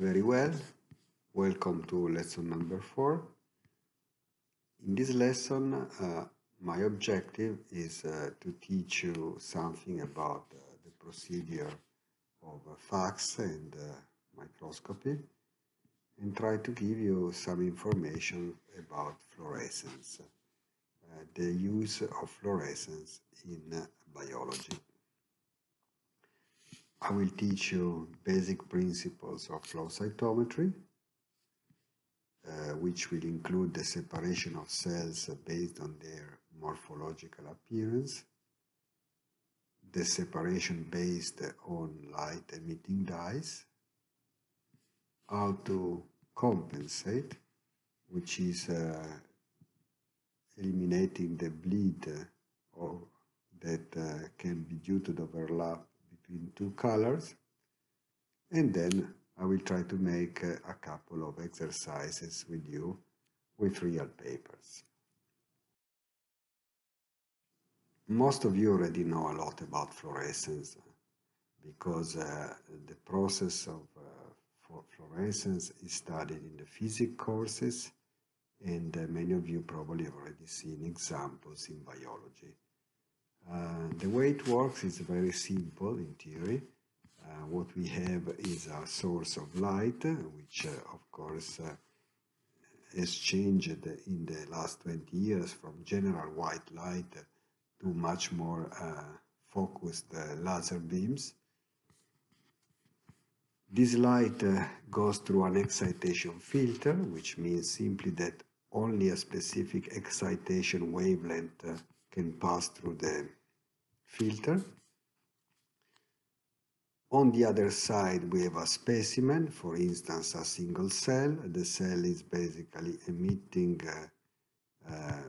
Very well. Welcome to lesson number four. In this lesson, uh, my objective is uh, to teach you something about uh, the procedure of FACS and uh, microscopy and try to give you some information about fluorescence, uh, the use of fluorescence in uh, biology. I will teach you basic principles of flow cytometry, uh, which will include the separation of cells based on their morphological appearance, the separation based on light emitting dyes, how to compensate, which is uh, eliminating the bleed or that uh, can be due to the overlap between two colors and then I will try to make a couple of exercises with you with real papers. Most of you already know a lot about fluorescence because uh, the process of uh, fluorescence is studied in the physics courses and uh, many of you probably have already seen examples in biology. Uh, the way it works is very simple in theory. Uh, what we have is a source of light, which uh, of course uh, has changed in the last 20 years from general white light to much more uh, focused laser beams. This light goes through an excitation filter, which means simply that only a specific excitation wavelength can pass through the filter. On the other side, we have a specimen, for instance, a single cell. The cell is basically emitting uh, uh,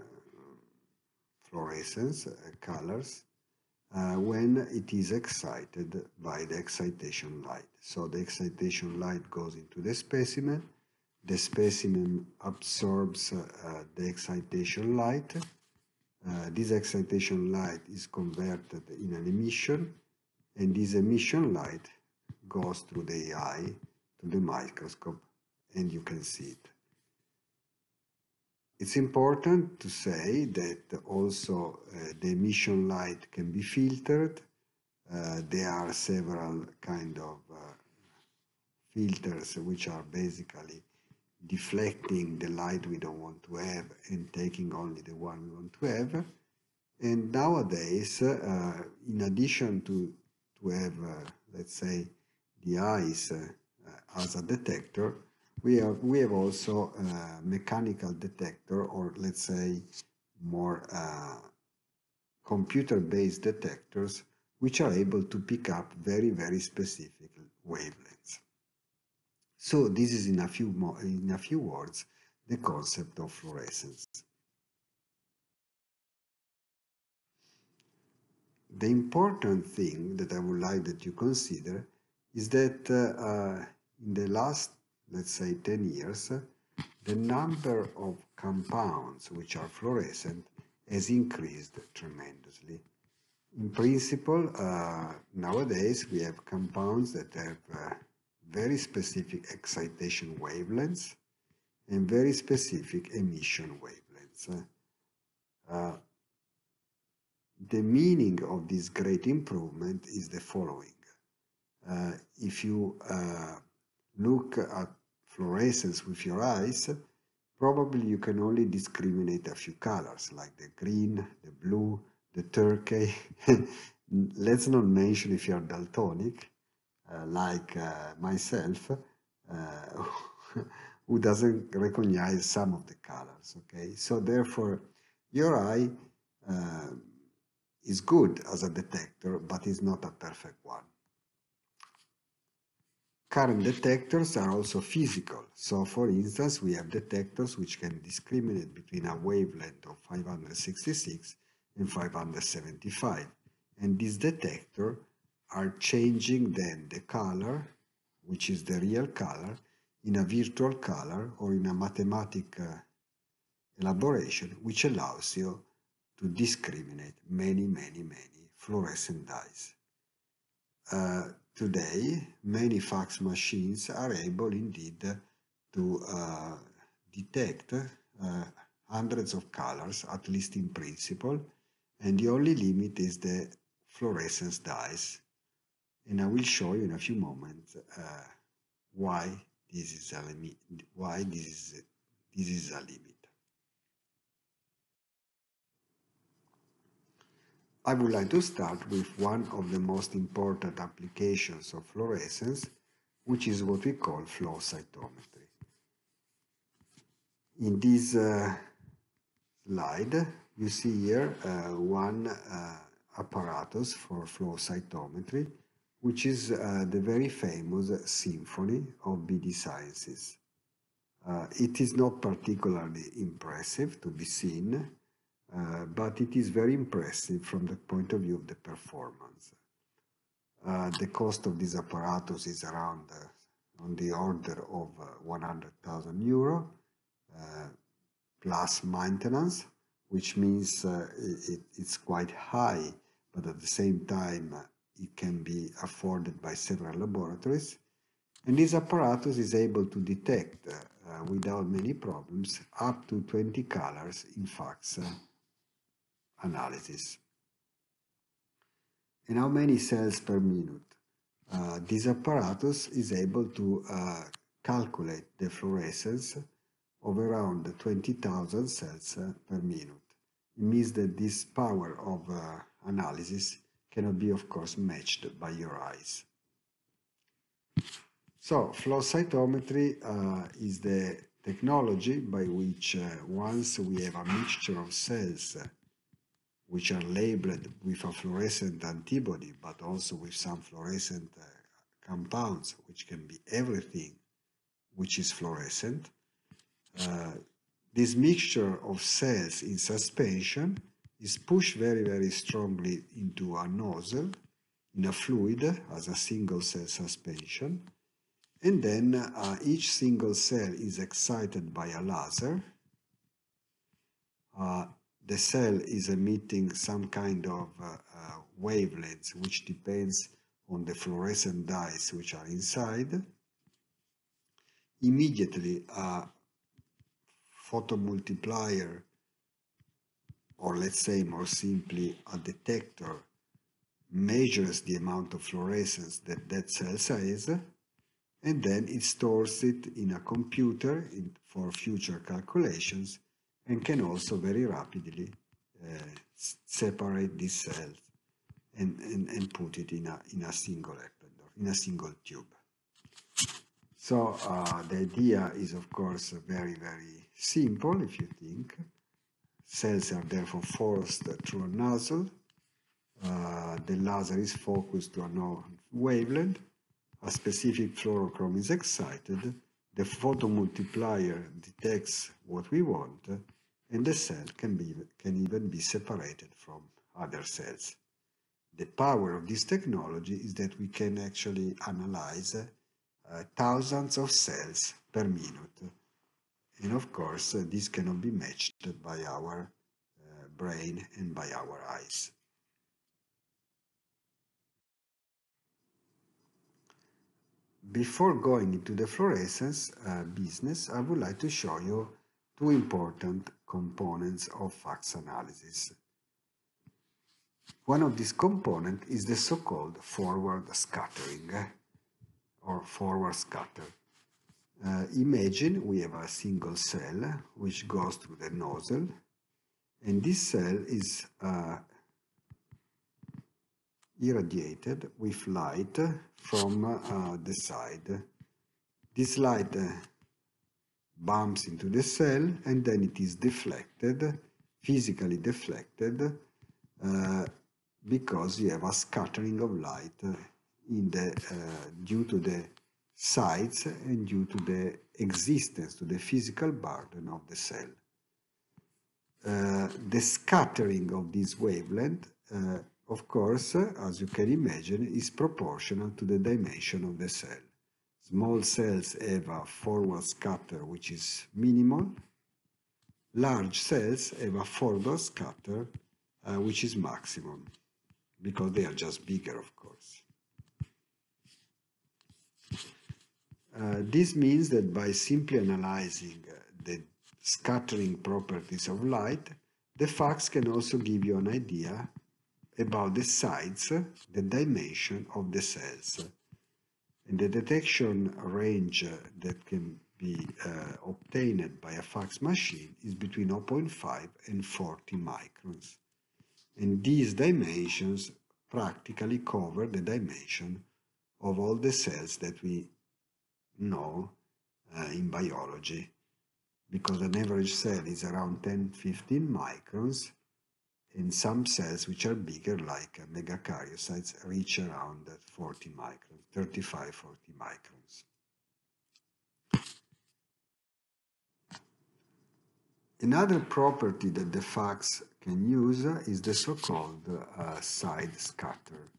fluorescence, uh, colors, uh, when it is excited by the excitation light. So the excitation light goes into the specimen, the specimen absorbs uh, the excitation light, uh, this excitation light is converted in an emission and this emission light goes through the eye to the microscope and you can see it. It's important to say that also uh, the emission light can be filtered. Uh, there are several kind of uh, filters which are basically deflecting the light we don't want to have and taking only the one we want to have. And nowadays, uh, in addition to, to have, uh, let's say, the eyes uh, as a detector, we have, we have also a mechanical detector or let's say more uh, computer-based detectors which are able to pick up very, very specific wavelengths. So this is in a few in a few words the concept of fluorescence. The important thing that I would like that you consider is that uh, uh, in the last, let's say, 10 years, the number of compounds which are fluorescent has increased tremendously. In principle, uh, nowadays we have compounds that have uh, very specific excitation wavelengths and very specific emission wavelengths. Uh, the meaning of this great improvement is the following. Uh, if you uh, look at fluorescence with your eyes, probably you can only discriminate a few colors like the green, the blue, the turquoise. Let's not mention if you're daltonic, uh, like uh, myself, uh, who doesn't recognize some of the colors, okay? So therefore, your eye is good as a detector, but is not a perfect one. Current detectors are also physical. So for instance, we have detectors which can discriminate between a wavelength of 566 and 575. And this detector are changing then the color, which is the real color, in a virtual color or in a mathematical uh, elaboration, which allows you to discriminate many, many, many fluorescent dyes. Uh, today, many FACS machines are able indeed to uh, detect uh, hundreds of colors, at least in principle, and the only limit is the fluorescence dyes. And I will show you in a few moments uh, why this is a limit, why this is, this is a limit. I would like to start with one of the most important applications of fluorescence, which is what we call flow cytometry. In this uh, slide, you see here uh, one uh, apparatus for flow cytometry, which is uh, the very famous Symphony of BD Sciences. Uh, it is not particularly impressive to be seen, uh, but it is very impressive from the point of view of the performance. Uh, the cost of this apparatus is around uh, on the order of uh, 100,000 euro plus maintenance, which means it, it's quite high, but at the same time it can be afforded by several laboratories. And this apparatus is able to detect uh, without many problems up to 20 colors in FACS uh, analysis. And how many cells per minute? Uh, this apparatus is able to uh, calculate the fluorescence of around 20,000 cells uh, per minute. It means that this power of uh, analysis cannot be, of course, matched by your eyes. So, flow cytometry uh, is the technology by which uh, once we have a mixture of cells which are labeled with a fluorescent antibody, but also with some fluorescent uh, compounds, which can be everything which is fluorescent. Uh, this mixture of cells in suspension is pushed very, very strongly into a nozzle in a fluid as a single cell suspension. And then uh, each single cell is excited by a laser. Uh, the cell is emitting some kind of uh, uh, wavelengths which depends on the fluorescent dyes which are inside. Immediately a photomultiplier or let's say more simply a detector measures the amount of fluorescence that that cell has and then it stores it in a computer in, for future calculations and can also very rapidly uh, separate these cells and, and, and put it in a, in a single in a single tube. So uh, the idea is of course very, very simple if you think. Cells are therefore forced through a nozzle. Uh, the laser is focused to a wavelength. A specific fluorochrome is excited. The photomultiplier detects what we want and the cell can, be, can even be separated from other cells. The power of this technology is that we can actually analyze uh, thousands of cells per minute. And of course, uh, this cannot be matched by our uh, brain and by our eyes. Before going into the fluorescence uh, business, I would like to show you two important components of FACS analysis. One of these components is the so-called forward scattering or forward scatter. Uh, imagine we have a single cell which goes through the nozzle and this cell is uh, irradiated with light from uh, the side. This light uh, bumps into the cell and then it is deflected, physically deflected, uh, because you have a scattering of light in the, uh, due to the size and due to the existence, to the physical burden of the cell. Uh, the scattering of this wavelength, uh, of course, as you can imagine, is proportional to the dimension of the cell. Small cells have a forward scatter which is minimal. Large cells have a forward scatter uh, which is maximum because they are just bigger, of course. Uh, this means that by simply analyzing uh, the scattering properties of light, the FACS can also give you an idea about the size, the dimension of the cells. And the detection range that can be uh, obtained by a FACS machine is between 0.5 and 40 microns. And these dimensions practically cover the dimension of all the cells that we know uh, in biology because an average cell is around 10-15 microns and some cells which are bigger like megakaryocytes reach around 40 microns, 35-40 microns. Another property that the FACS can use is the so-called uh, side scatter.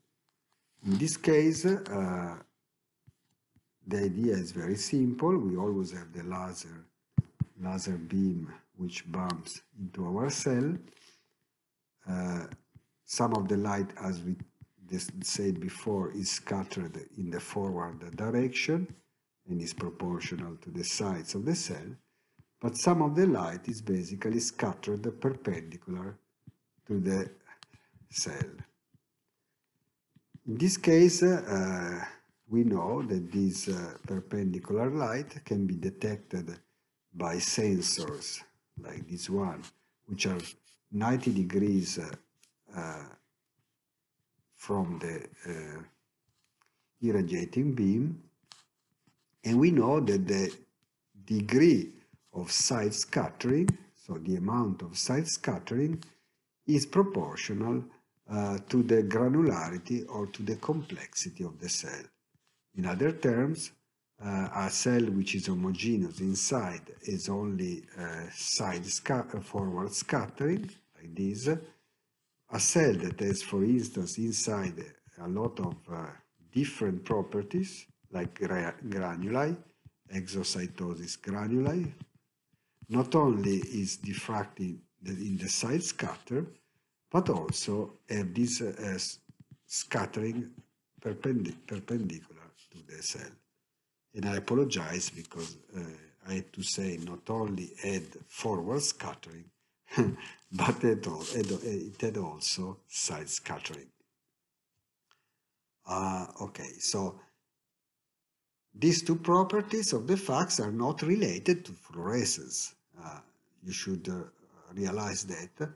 In this case, uh, the idea is very simple. We always have the laser, laser beam which bumps into our cell. Uh, some of the light, as we said before, is scattered in the forward direction and is proportional to the size of the cell, but some of the light is basically scattered perpendicular to the cell. In this case, uh, we know that this uh, perpendicular light can be detected by sensors like this one, which are 90 degrees uh, uh, from the uh, irradiating beam. And we know that the degree of side scattering, so the amount of side scattering, is proportional uh, to the granularity or to the complexity of the cell. In other terms, uh, a cell which is homogeneous inside is only uh, side sca forward scattering, like this. A cell that has, for instance, inside a lot of uh, different properties, like gra granuli, exocytosis granuli, not only is diffracting in the side scatter, but also have this uh, scattering perpendic perpendicular the cell. And I apologize because uh, I had to say not only had forward scattering, but it, it had also side scattering. Uh, okay, so these two properties of the FACS are not related to fluorescence. Uh, you should uh, realize that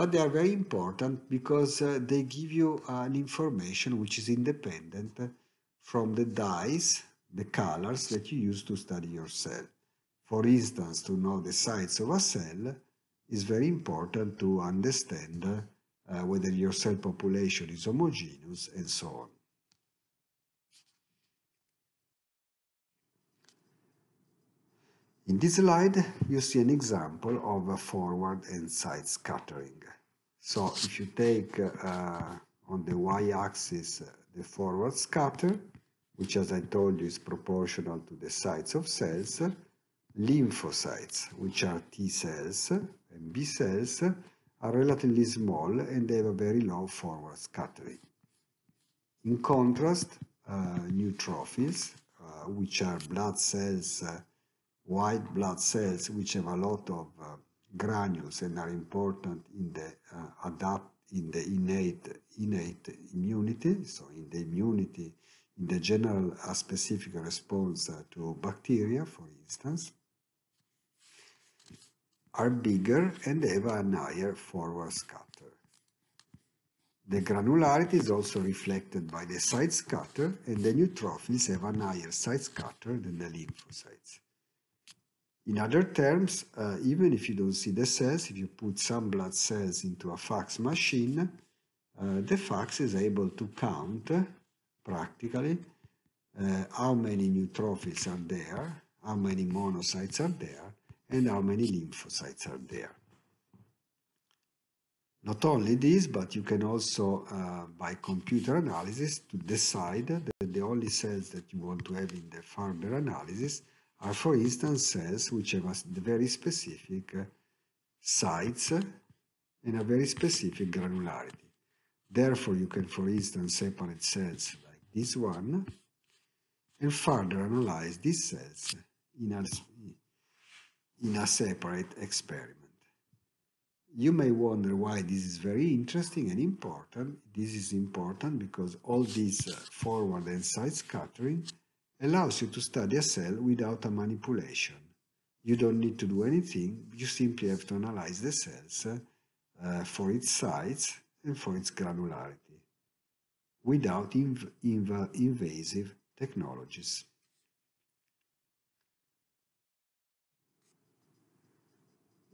but they are very important because uh, they give you an information which is independent from the dyes, the colors that you use to study your cell. For instance, to know the size of a cell is very important to understand uh, whether your cell population is homogeneous and so on. In this slide, you see an example of a forward and side scattering. So if you take uh, on the y-axis uh, the forward scatter, which as I told you is proportional to the size of cells, lymphocytes, which are T cells and B cells, are relatively small and they have a very low forward scattering. In contrast, uh, neutrophils, uh, which are blood cells uh, white blood cells which have a lot of uh, granules and are important in the uh, adapt in the innate innate immunity so in the immunity in the general specific response to bacteria for instance are bigger and have a higher forward scatter. The granularity is also reflected by the side scatter and the neutrophils have a higher side scatter than the lymphocytes. In other terms, uh, even if you don't see the cells, if you put some blood cells into a FACS machine, uh, the FACS is able to count practically uh, how many neutrophils are there, how many monocytes are there, and how many lymphocytes are there. Not only this, but you can also, uh, by computer analysis, to decide that the only cells that you want to have in the further analysis are for instance cells which have a very specific uh, size and a very specific granularity. Therefore, you can, for instance, separate cells this one, and further analyze these cells in a, in a separate experiment. You may wonder why this is very interesting and important. This is important because all this uh, forward and side scattering allows you to study a cell without a manipulation. You don't need to do anything, you simply have to analyze the cells uh, for its size and for its granularity without inv inv invasive technologies.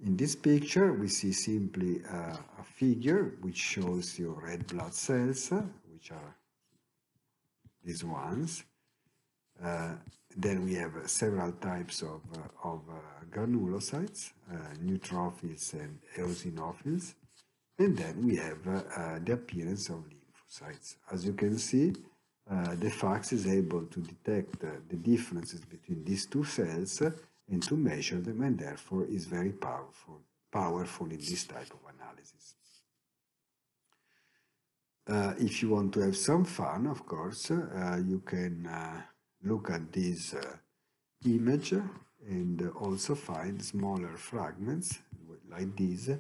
In this picture, we see simply uh, a figure which shows you red blood cells, which are these ones. Uh, then we have uh, several types of, uh, of uh, granulocytes, uh, neutrophils and eosinophils. And then we have the appearance of lymphocytes. As you can see, the FACS is able to detect the differences between these two cells and to measure them and therefore is very powerful, powerful in this type of analysis. Uh, if you want to have some fun, of course, uh, you can uh, look at this uh, image and also find smaller fragments like these,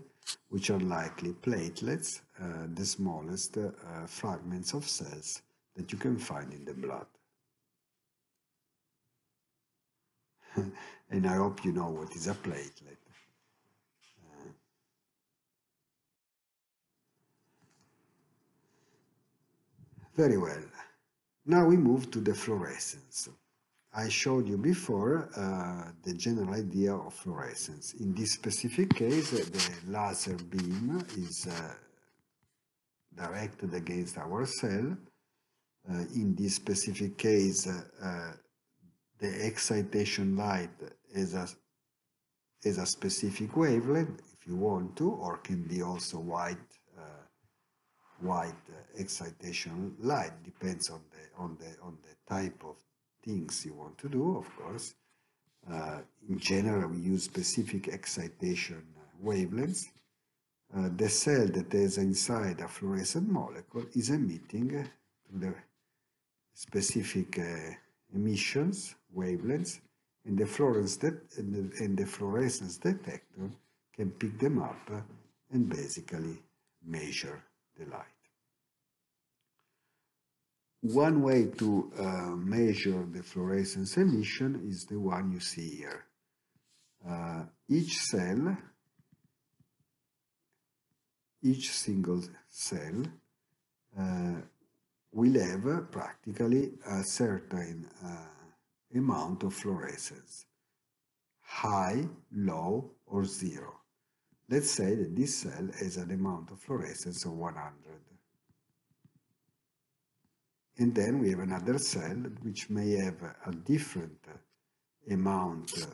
which are likely platelets, uh, the smallest uh, fragments of cells that you can find in the blood. and I hope you know what is a platelet. Uh, very well. Now we move to the fluorescence. I showed you before uh, the general idea of fluorescence. In this specific case, the laser beam is uh, directed against our cell. Uh, in this specific case, uh, the excitation light is a, is a specific wavelength if you want to, or can be also white, uh, white uh, excitation light, depends on the, on, the, on the type of things you want to do, of course. Uh, in general, we use specific excitation uh, wavelengths. Uh, the cell that is inside a fluorescent molecule is emitting uh, the specific emissions wavelengths and the and the, and the fluorescence detector can pick them up and basically measure the light. One way to uh, measure the fluorescence emission is the one you see here. Uh, each cell, each single cell uh, will have practically a certain uh, amount of fluorescence, high, low, or zero. Let's say that this cell has an amount of fluorescence of 100. And then we have another cell which may have a different amount, uh,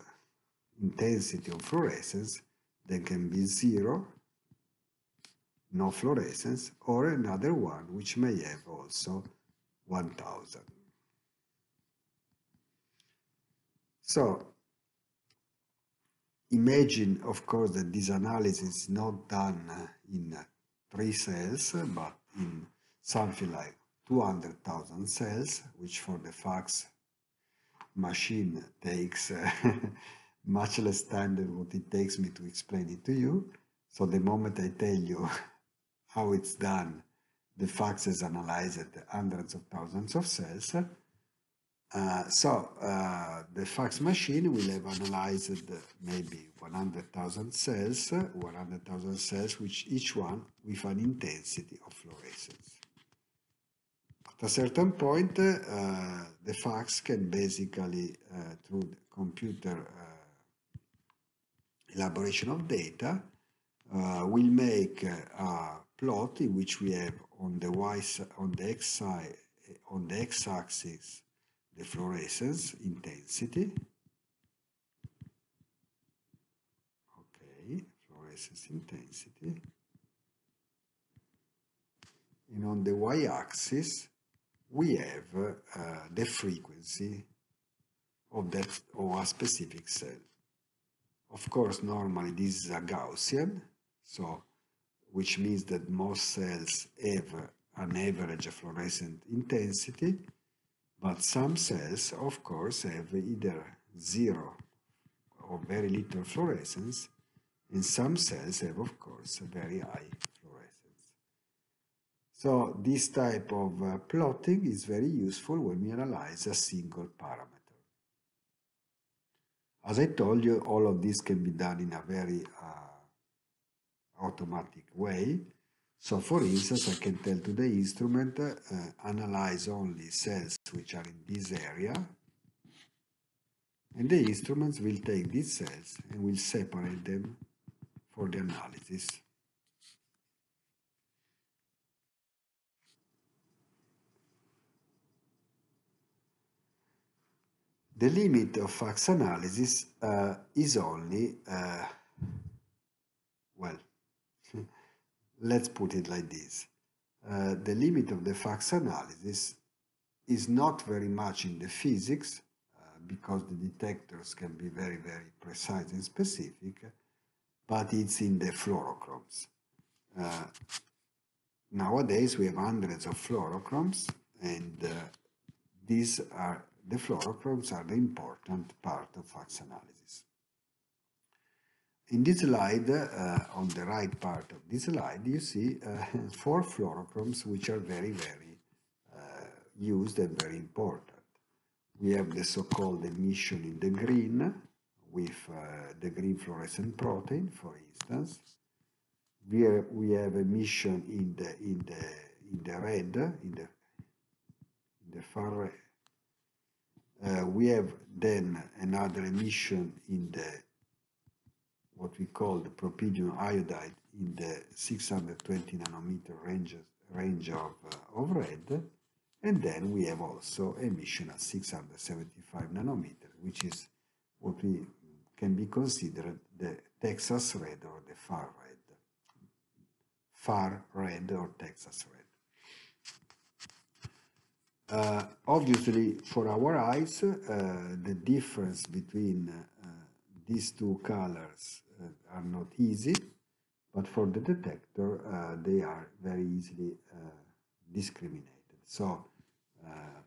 intensity of fluorescence that can be zero no fluorescence, or another one which may have also 1000. So imagine, of course, that this analysis is not done in three cells, but in something like 200,000 cells, which for the FACS machine takes uh, much less time than what it takes me to explain it to you. So the moment I tell you how it's done. The FACS has analyzed hundreds of thousands of cells. Uh, so uh, the FACS machine will have analyzed maybe 100,000 cells, 100,000 cells, which each one with an intensity of fluorescence. At a certain point, uh, the FACS can basically, uh, through computer uh, elaboration of data, will make a plot in which we have on the y on the x on the x-axis the fluorescence intensity. Okay fluorescence intensity. And on the y-axis we have uh, the frequency of that of a specific cell of course normally this is a Gaussian so which means that most cells have an average fluorescent intensity, But some cells, of course, have either zero or very little fluorescence, and some cells have, of course, a very high. So this type of uh, plotting is very useful when we analyze a single parameter. As I told you, all of this can be done in a very uh, automatic way. So for instance, I can tell to the instrument, uh, analyze only cells which are in this area, and the instruments will take these cells and will separate them for the analysis. The limit of FACS analysis uh, is only, uh, well, let's put it like this. Uh, the limit of the FACS analysis is not very much in the physics, because the detectors can be very, very precise and specific, but it's in the fluorochromes. Nowadays we have hundreds of fluorochromes and these are the fluorochromes are the important part of FACS analysis. In this slide, uh, on the right part of this slide, you see uh, four fluorochromes which are very, very uh, used and very important. We have the so-called emission in the green, with uh, the green fluorescent protein, for instance. We, are, we have emission in the, in the, in the red, in the, in the far red, uh, we have then another emission in the what we call the propidium iodide in the 620 nanometer range, range of, uh, of red. And then we have also emission at 675 nanometer which is what we can be considered the Texas red or the far red. Far red or Texas red uh, obviously, for our eyes, uh, the difference between uh, these two colors uh, are not easy, but for the detector, uh, they are very easily uh, discriminated. So,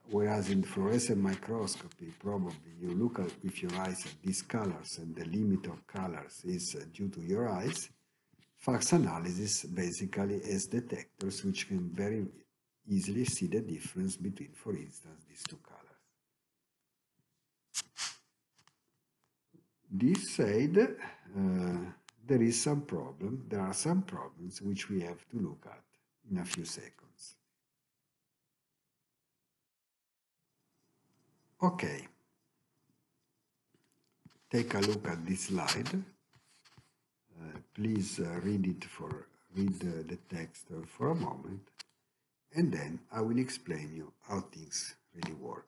whereas in fluorescent microscopy, probably you look at with your eyes at these colors and the limit of colors is due to your eyes, FACS analysis basically has detectors which can very easily see the difference between, for instance, these two colors. This said, uh, there is some problem, there are some problems which we have to look at in a few seconds. Okay, take a look at this slide. Uh, please uh, read it for read the text for a moment and then I will explain you how things really work.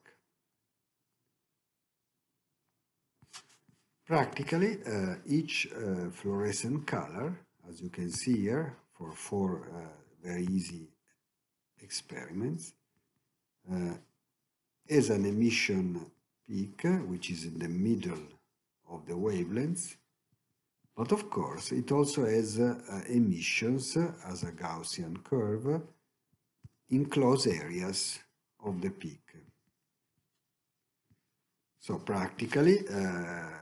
Practically, uh, each uh, fluorescent color, as you can see here, for four uh, very easy experiments, uh, has an emission peak, which is in the middle of the wavelengths, but of course it also has uh, emissions as a Gaussian curve in close areas of the peak. So practically, uh,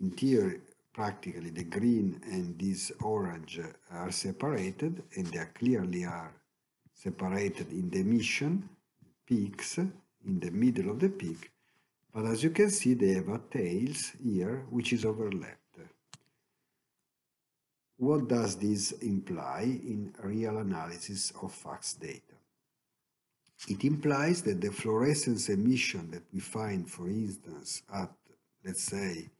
in theory, practically the green and this orange are separated and they clearly are separated in the emission peaks in the middle of the peak but as you can see they have a tails here which is overlapped. What does this imply in real analysis of FACS data? It implies that the fluorescence emission that we find, for instance, at, let's say,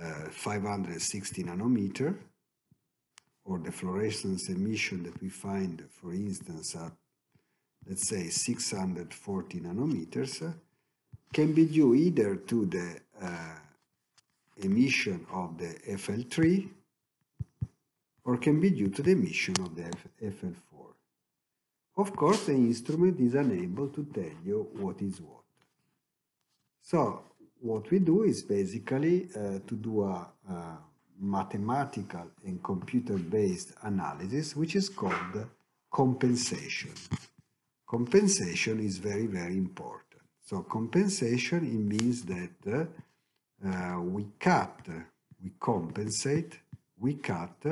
uh, 560 nanometer, or the fluorescence emission that we find, for instance, at, let's say, 640 nanometers, can be due either to the uh, emission of the FL3 or can be due to the emission of the F FL4. Of course, the instrument is unable to tell you what is what. So, what we do is basically uh, to do a, a mathematical and computer-based analysis, which is called compensation. Compensation is very, very important. So compensation, it means that uh, we cut, we compensate, we cut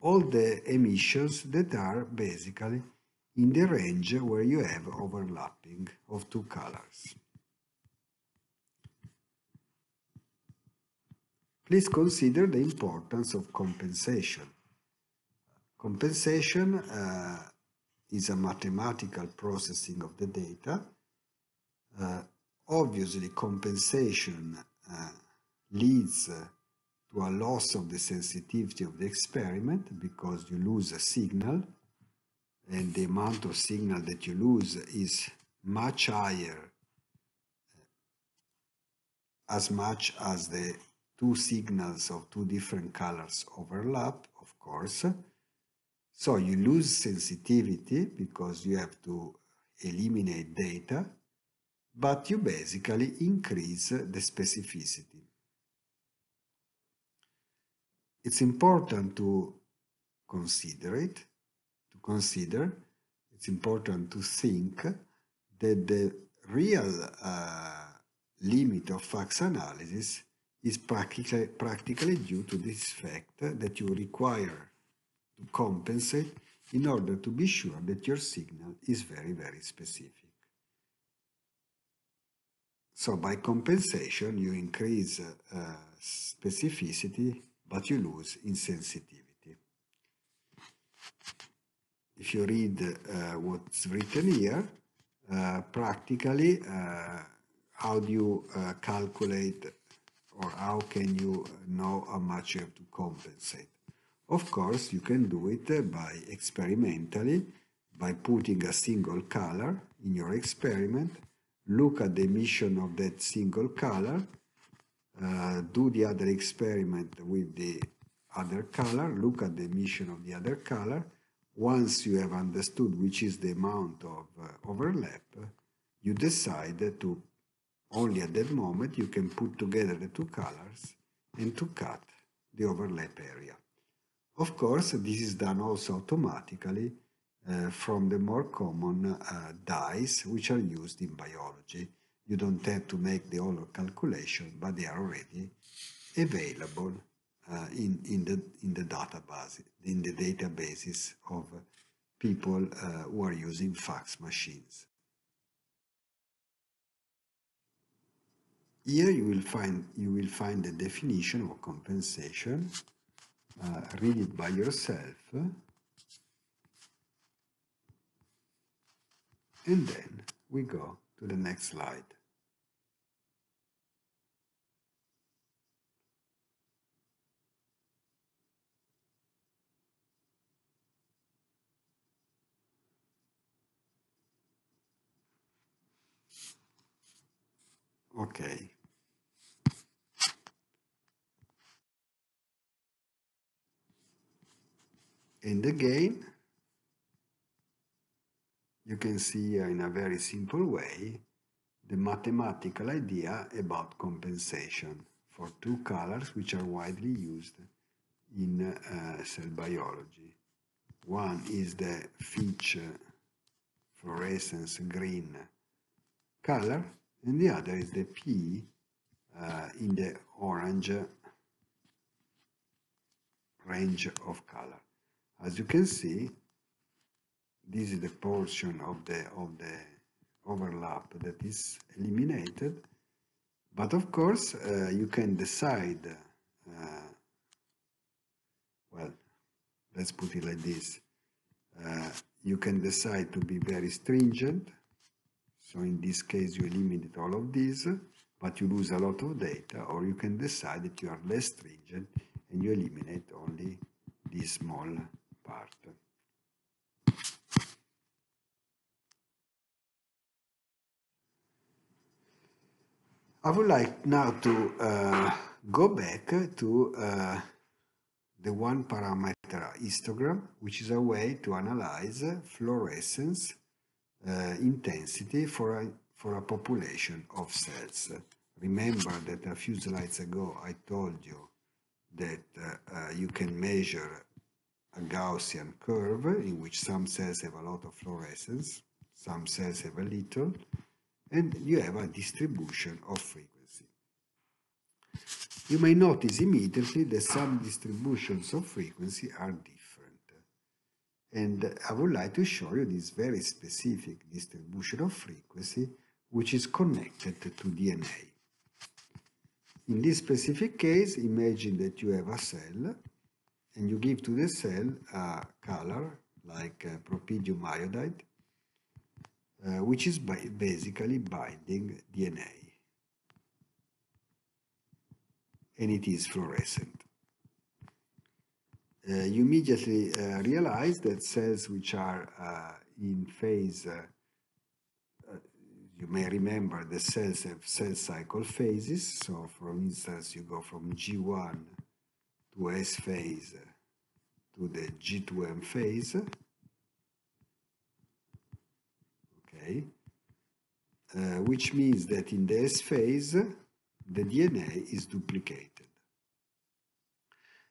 all the emissions that are basically in the range where you have overlapping of two colors. Please consider the importance of compensation. Compensation uh, is a mathematical processing of the data. Uh, obviously, compensation uh, leads to a loss of the sensitivity of the experiment because you lose a signal and the amount of signal that you lose is much higher as much as the two signals of two different colors overlap, of course. So you lose sensitivity because you have to eliminate data, but you basically increase the specificity. It's important to consider it, consider, it's important to think that the real uh, limit of FACS analysis is practically, practically due to this fact that you require to compensate in order to be sure that your signal is very, very specific. So by compensation, you increase uh, specificity, but you lose in sensitivity. If you read uh, what's written here, uh, practically, uh, how do you calculate or how can you know how much you have to compensate? Of course, you can do it by experimentally, by putting a single color in your experiment, look at the emission of that single color, uh, do the other experiment with the other color, look at the emission of the other color. Once you have understood which is the amount of uh, overlap, you decide to only at that moment you can put together the two colors and to cut the overlap area. Of course, this is done also automatically uh, from the more common uh, dyes which are used in biology. You don't have to make the whole calculation, but they are already available uh, in, in, the, in the database, in the databases of people uh, who are using FACS machines. Here you will find you will find the definition of compensation. Uh, read it by yourself. And then we go to the next slide. Okay. And again, you can see in a very simple way the mathematical idea about compensation for two colors which are widely used in uh, cell biology. One is the FITC fluorescence green color and the other is the P uh, in the orange range of color. As you can see, this is the portion of the, of the overlap that is eliminated. But of course, uh, you can decide, uh, well, let's put it like this. Uh, you can decide to be very stringent. So in this case, you eliminate all of these, but you lose a lot of data, or you can decide that you are less stringent and you eliminate only this small part. I would like now to uh, go back to uh, the one parameter histogram, which is a way to analyze fluorescence intensity for a, for a population of cells. Remember that a few slides ago I told you that uh, uh, you can measure a Gaussian curve in which some cells have a lot of fluorescence, some cells have a little, and you have a distribution of frequency. You may notice immediately that some distributions of frequency are different. And I would like to show you this very specific distribution of frequency which is connected to DNA. In this specific case, imagine that you have a cell and you give to the cell a color like uh, propidium iodide, uh, which is basically binding DNA. And it is fluorescent. Uh, you immediately uh, realize that cells which are uh, in phase you may remember the cells have cell cycle phases. So for instance, you go from G1 to S phase to the G2M phase. Okay. Uh, which means that in the S phase, the DNA is duplicated.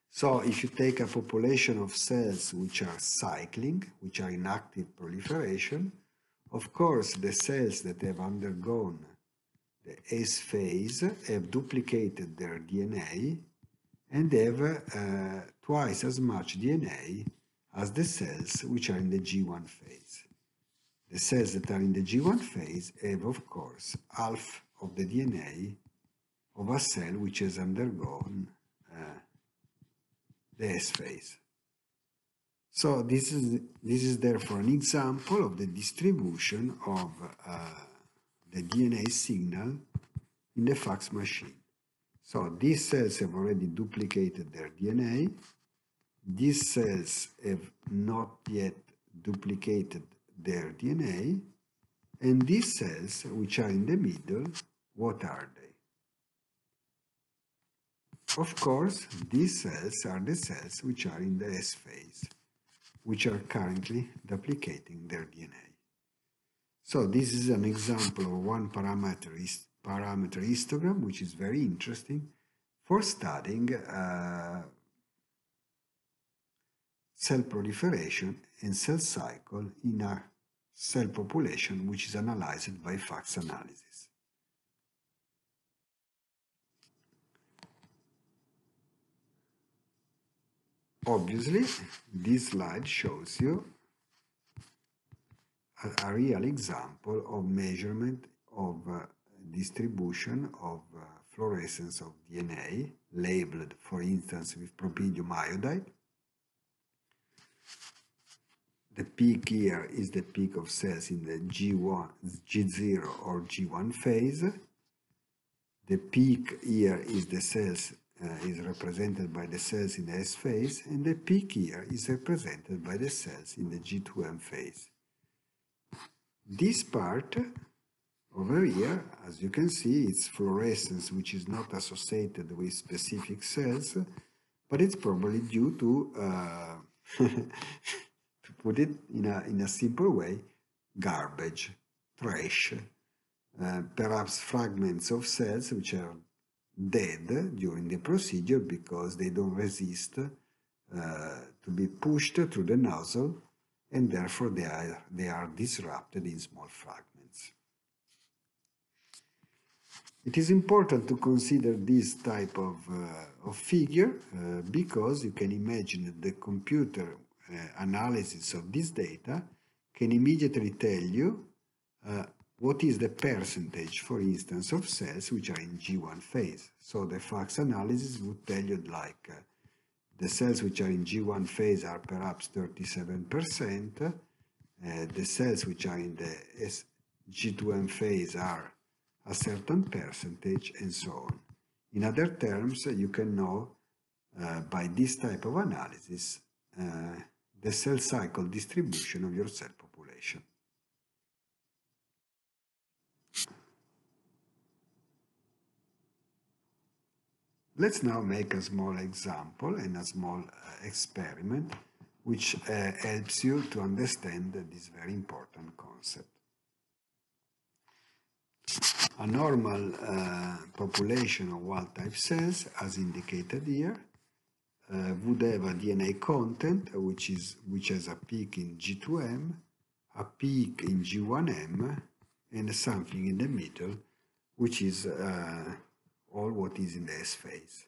So if you take a population of cells which are cycling, which are in active proliferation, of course, the cells that have undergone the S phase have duplicated their DNA and have uh, twice as much DNA as the cells which are in the G1 phase. The cells that are in the G1 phase have, of course, half of the DNA of a cell which has undergone the S phase. So this is, this is therefore an example of the distribution of uh, the DNA signal in the FACS machine. So these cells have already duplicated their DNA. These cells have not yet duplicated their DNA. And these cells, which are in the middle, what are? Of course, these cells are the cells which are in the S phase which are currently duplicating their DNA. So this is an example of one parameter, parameter histogram, which is very interesting for studying uh, cell proliferation and cell cycle in a cell population which is analyzed by FACS analysis. Obviously, this slide shows you a, a real example of measurement of uh, distribution of uh, fluorescence of DNA, labeled, for instance, with propidium iodide. The peak here is the peak of cells in the G1, G0 or G1 phase. The peak here is the cells is represented by the cells in the S phase and the peak here is represented by the cells in the G2M phase. This part over here, as you can see, it's fluorescence which is not associated with specific cells, but it's probably due to, uh, to put it in a, in a simple way, garbage, trash, uh, perhaps fragments of cells which are dead during the procedure because they don't resist uh, to be pushed through the nozzle and therefore they are, they are disrupted in small fragments. It is important to consider this type of, uh, of figure uh, because you can imagine that the computer uh, analysis of this data can immediately tell you uh, what is the percentage, for instance, of cells which are in G1 phase. So the FACS analysis would tell you like uh, the cells which are in G1 phase are perhaps 37%, uh, the cells which are in the S G2M phase are a certain percentage, and so on. In other terms, you can know uh, by this type of analysis uh, the cell cycle distribution of your cell population. Let's now make a small example and a small uh, experiment which uh, helps you to understand this very important concept. A normal uh, population of wild-type cells, as indicated here, uh, would have a DNA content which, is, which has a peak in G2M, a peak in G1M, and something in the middle, which is uh, all what is in the S phase.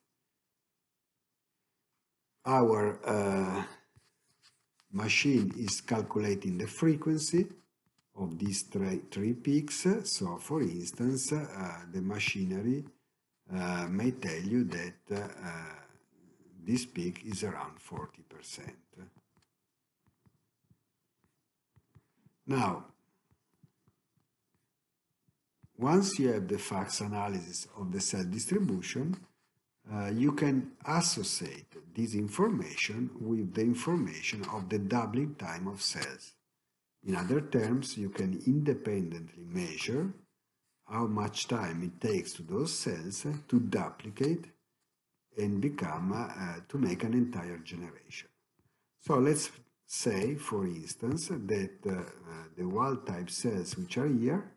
Our uh, machine is calculating the frequency of these three, three peaks. So, for instance, uh, the machinery uh, may tell you that uh, this peak is around 40%. Now, once you have the FACS analysis of the cell distribution, uh, you can associate this information with the information of the doubling time of cells. In other terms, you can independently measure how much time it takes to those cells to duplicate and become uh, to make an entire generation. So let's say, for instance, that uh, uh, the wild type cells which are here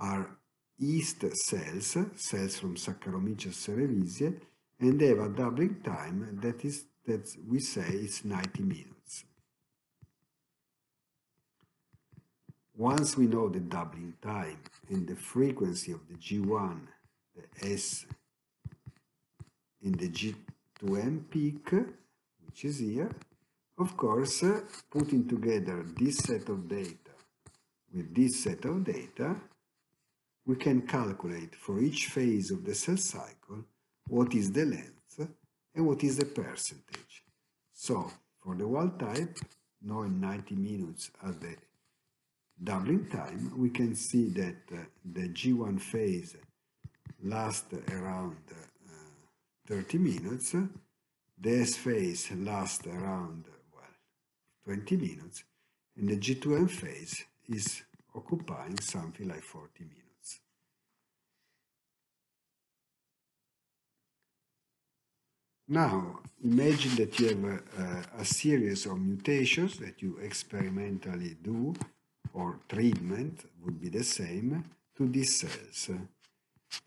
are yeast cells, cells from Saccharomyces cerevisiae, and they have a doubling time that is that we say is 90 minutes. Once we know the doubling time and the frequency of the G1, the S, and the G2M peak, which is here, of course, putting together this set of data with this set of data, we can calculate for each phase of the cell cycle what is the length and what is the percentage. So, for the wild type, knowing 90 minutes as the doubling time, we can see that uh, the G1 phase lasts around uh, 30 minutes, the S phase lasts around, well, 20 minutes, and the G2M phase is occupying something like 40 minutes. Now, imagine that you have a, a, a, series of mutations that you experimentally do, or treatment would be the same, to these cells.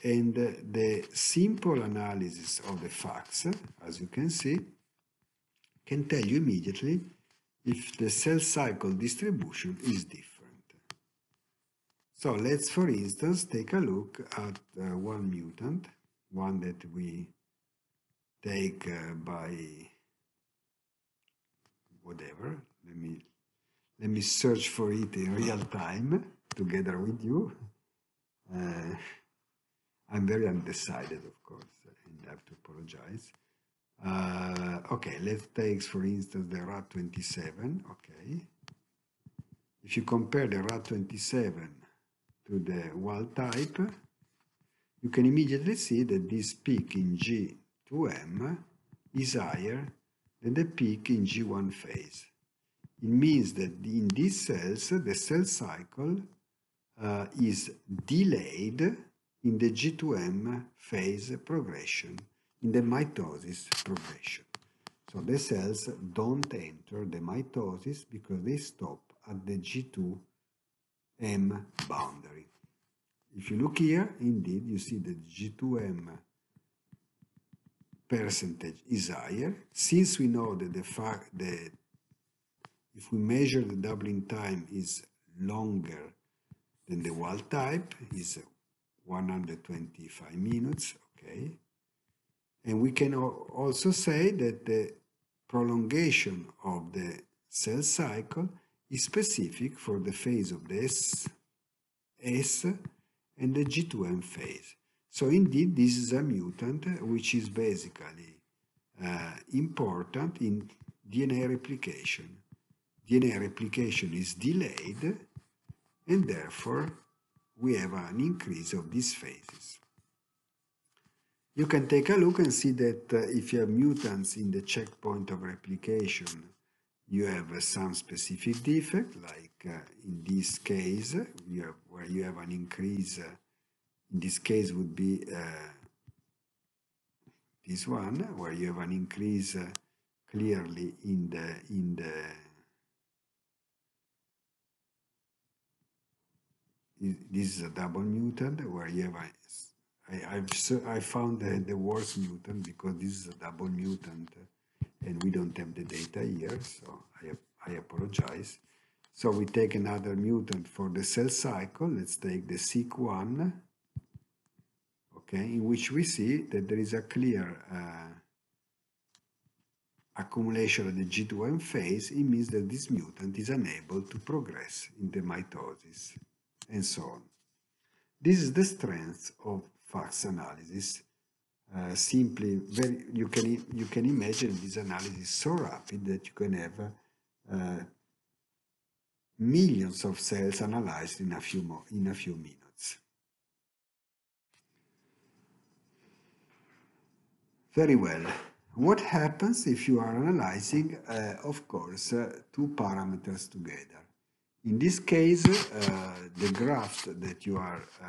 And the simple analysis of the FACS, as you can see, can tell you immediately if the cell cycle distribution is different. So let's, for instance, take a look at uh, one mutant, one that we take uh, by whatever. Let me let me search for it in real time together with you. Uh, I'm very undecided, of course, and I have to apologize. Uh, okay, let's take, for instance, the RAD27. Okay. If you compare the RAD27 to the wild type, you can immediately see that this peak in G 2m is higher than the peak in G1 phase. It means that in these cells, the cell cycle uh, is delayed in the G2M phase progression, in the mitosis progression. So the cells don't enter the mitosis because they stop at the G2M boundary. If you look here, indeed, you see the G2M percentage is higher, since we know that the fact that if we measure the doubling time is longer than the wild type, is 125 minutes, okay? And we can also say that the prolongation of the cell cycle is specific for the phase of the S, S and the G2M phase. So indeed, this is a mutant which is basically uh, important in DNA replication. DNA replication is delayed and therefore we have an increase of these phases. You can take a look and see that uh, if you have mutants in the checkpoint of replication, you have uh, some specific defect, like uh, in this case, have, where you have an increase uh, in this case would be uh, this one where you have an increase uh, clearly in the in the this is a double mutant where you have a, I, I've I found the, the worst mutant because this is a double mutant and we don't have the data here so I, I apologize So we take another mutant for the cell cycle. Let's take the seq1, okay, in which we see that there is a clear uh, accumulation of the G2M phase. It means that this mutant is unable to progress in the mitosis and so on. This is the strength of FACS analysis. Uh, simply, very, you can you can imagine this analysis so rapid that you can have uh, millions of cells analyzed in a few in a few minutes. Very well. What happens if you are analyzing, uh, of course, uh, two parameters together? In this case, uh, the graphs that you are uh,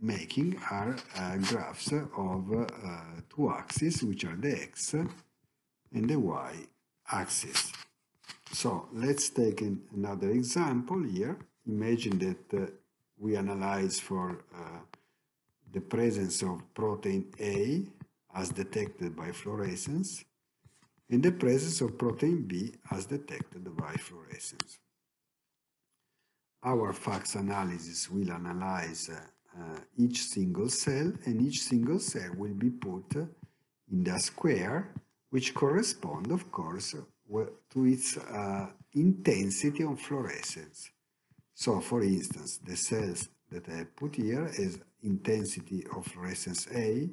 making are uh, graphs of uh, two axes, which are the x and the y axis. So let's take an, another example here. Imagine that we analyze for the presence of protein A as detected by fluorescence in the presence of protein B as detected by fluorescence. Our FACS analysis will analyze uh, each single cell and each single cell will be put in the square which correspond of course to its uh, intensity of fluorescence. So for instance, the cells that I put here is intensity of fluorescence A,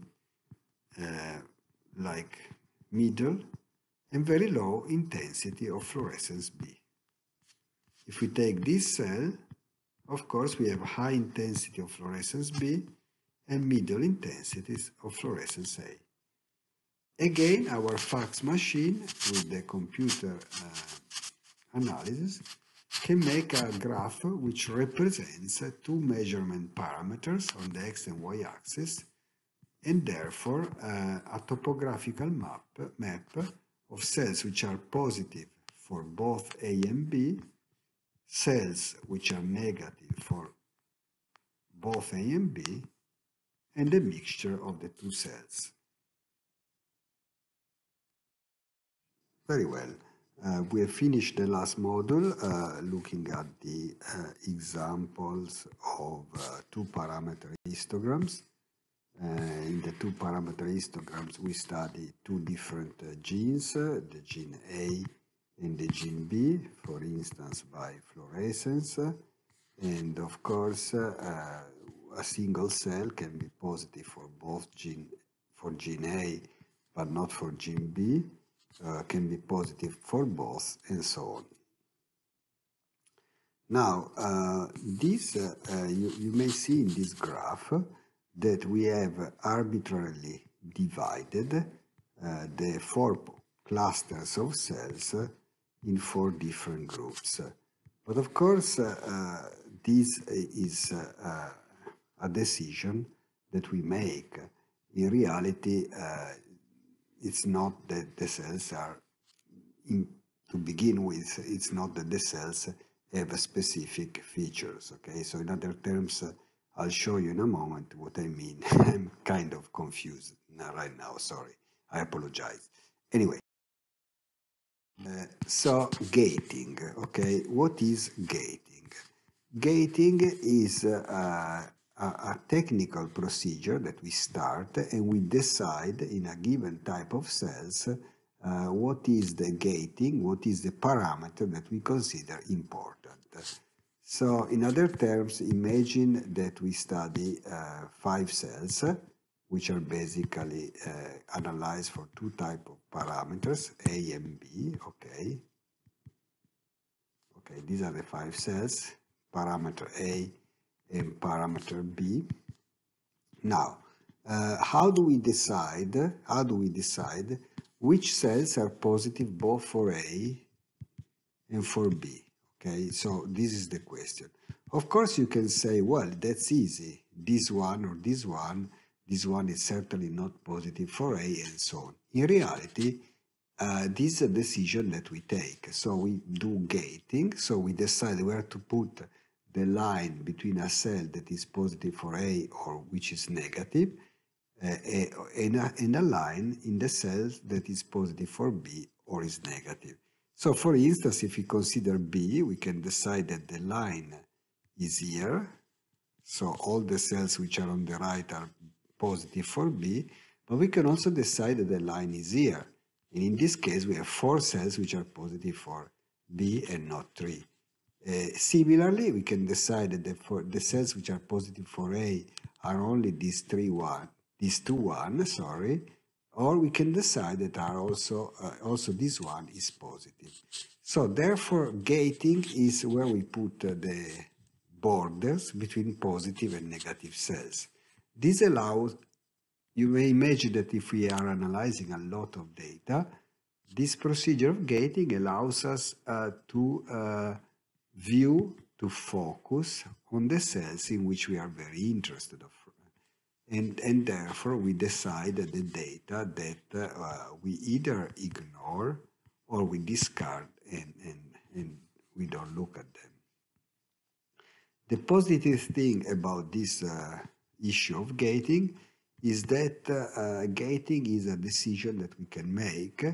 uh, like middle, and very low intensity of fluorescence B. If we take this cell, of course we have high intensity of fluorescence B and middle intensities of fluorescence A. Again, our FACS machine with the computer uh, analysis can make a graph which represents two measurement parameters on the x and y axis and therefore uh, a topographical map, map of cells which are positive for both A and B, cells which are negative for both A and B, and a mixture of the two cells. Very well. Uh, we have finished the last module uh, looking at the uh, examples of uh, two parameter histograms. Uh, in the two parameter histograms, we study two different uh, genes, the gene A and the gene B, for instance, by fluorescence. And of course, a single cell can be positive for both gene, for gene A, but not for gene B uh, can be positive for both and so on. Now, uh, this uh, uh, you, you may see in this graph that we have arbitrarily divided uh, the four clusters of cells in four different groups. But of course, uh, this is a decision that we make. In reality, it's not that the cells are, in, to begin with, it's not that the cells have specific features, okay? So in other terms, uh, I'll show you in a moment what I mean. I'm kind of confused right now, sorry. I apologize. Anyway, uh, so gating, okay? What is gating? Gating is uh, a, a technical procedure that we start and we decide in a given type of cells uh, what is the gating, what is the parameter that we consider important. So in other terms, imagine that we study uh, five cells, which are basically uh, analyzed for two type of parameters, A and B, okay. Okay, these are the five cells, parameter A and parameter b. Now, uh, how do we decide, how do we decide which cells are positive both for A and for B? Okay, so this is the question. Of course, you can say, well, that's easy. This one or this one, this one is certainly not positive for A and so on. In reality, uh, this is a decision that we take. So we do gating, so we decide where to put the line between a cell that is positive for A or which is negative uh, and, a, and a line in the cell that is positive for B or is negative. So for instance, if we consider B, we can decide that the line is here. So all the cells which are on the right are positive for B, but we can also decide that the line is here. And in this case, we have four cells which are positive for B and not three. Uh, similarly, we can decide that the, for the cells which are positive for A are only these three one, these two one, sorry, or we can decide that are also uh, also this one is positive. So therefore, gating is where we put uh, the borders between positive and negative cells. This allows you may imagine that if we are analyzing a lot of data, this procedure of gating allows us uh, to uh, view, to focus on the cells in which we are very interested of. And, and therefore we decide the data that uh, we either ignore or we discard and, and, and we don't look at them. The positive thing about this uh, issue of gating is that uh, gating is a decision that we can make.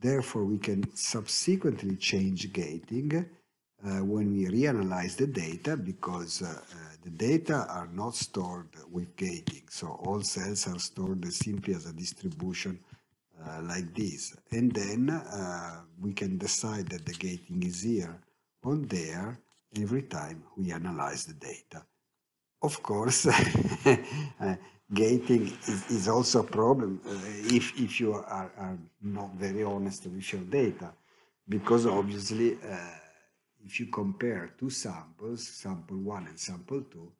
Therefore, we can subsequently change gating uh, when we reanalyze the data because uh, uh, the data are not stored with gating. So all cells are stored simply as a distribution uh, like this. And then uh, we can decide that the gating is here or there every time we analyze the data. Of course, uh, gating is, is also a problem uh, if, if you are, are not very honest with your data, because obviously uh, if you compare two samples, sample one and sample two,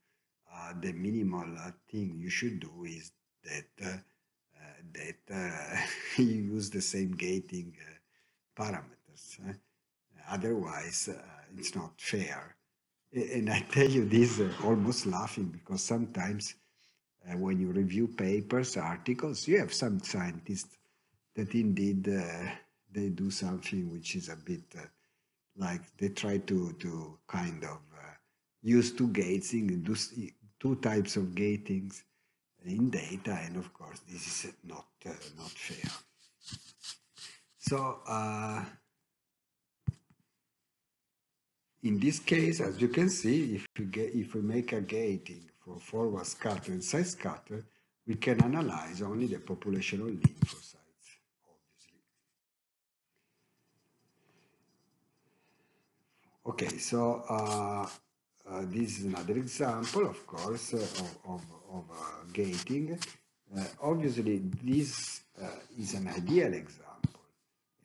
uh, the minimal uh, thing you should do is that uh, that you use the same gating parameters. Otherwise, it's not fair. And I tell you this almost laughing because sometimes uh, when you review papers, articles, you have some scientists that indeed uh, they do something which is a bit uh, like they try to, to kind of uh, use two gating, two types of gatings in data, and of course this is not, uh, not fair. So uh, in this case, as you can see, if we, get, if we make a gating for forward scatter and side scatter, we can analyze only the population of lymphocytes, obviously. Okay, so uh, uh, this is another example, of course, of, of, of uh, gating. Uh, obviously, this uh, is an ideal example.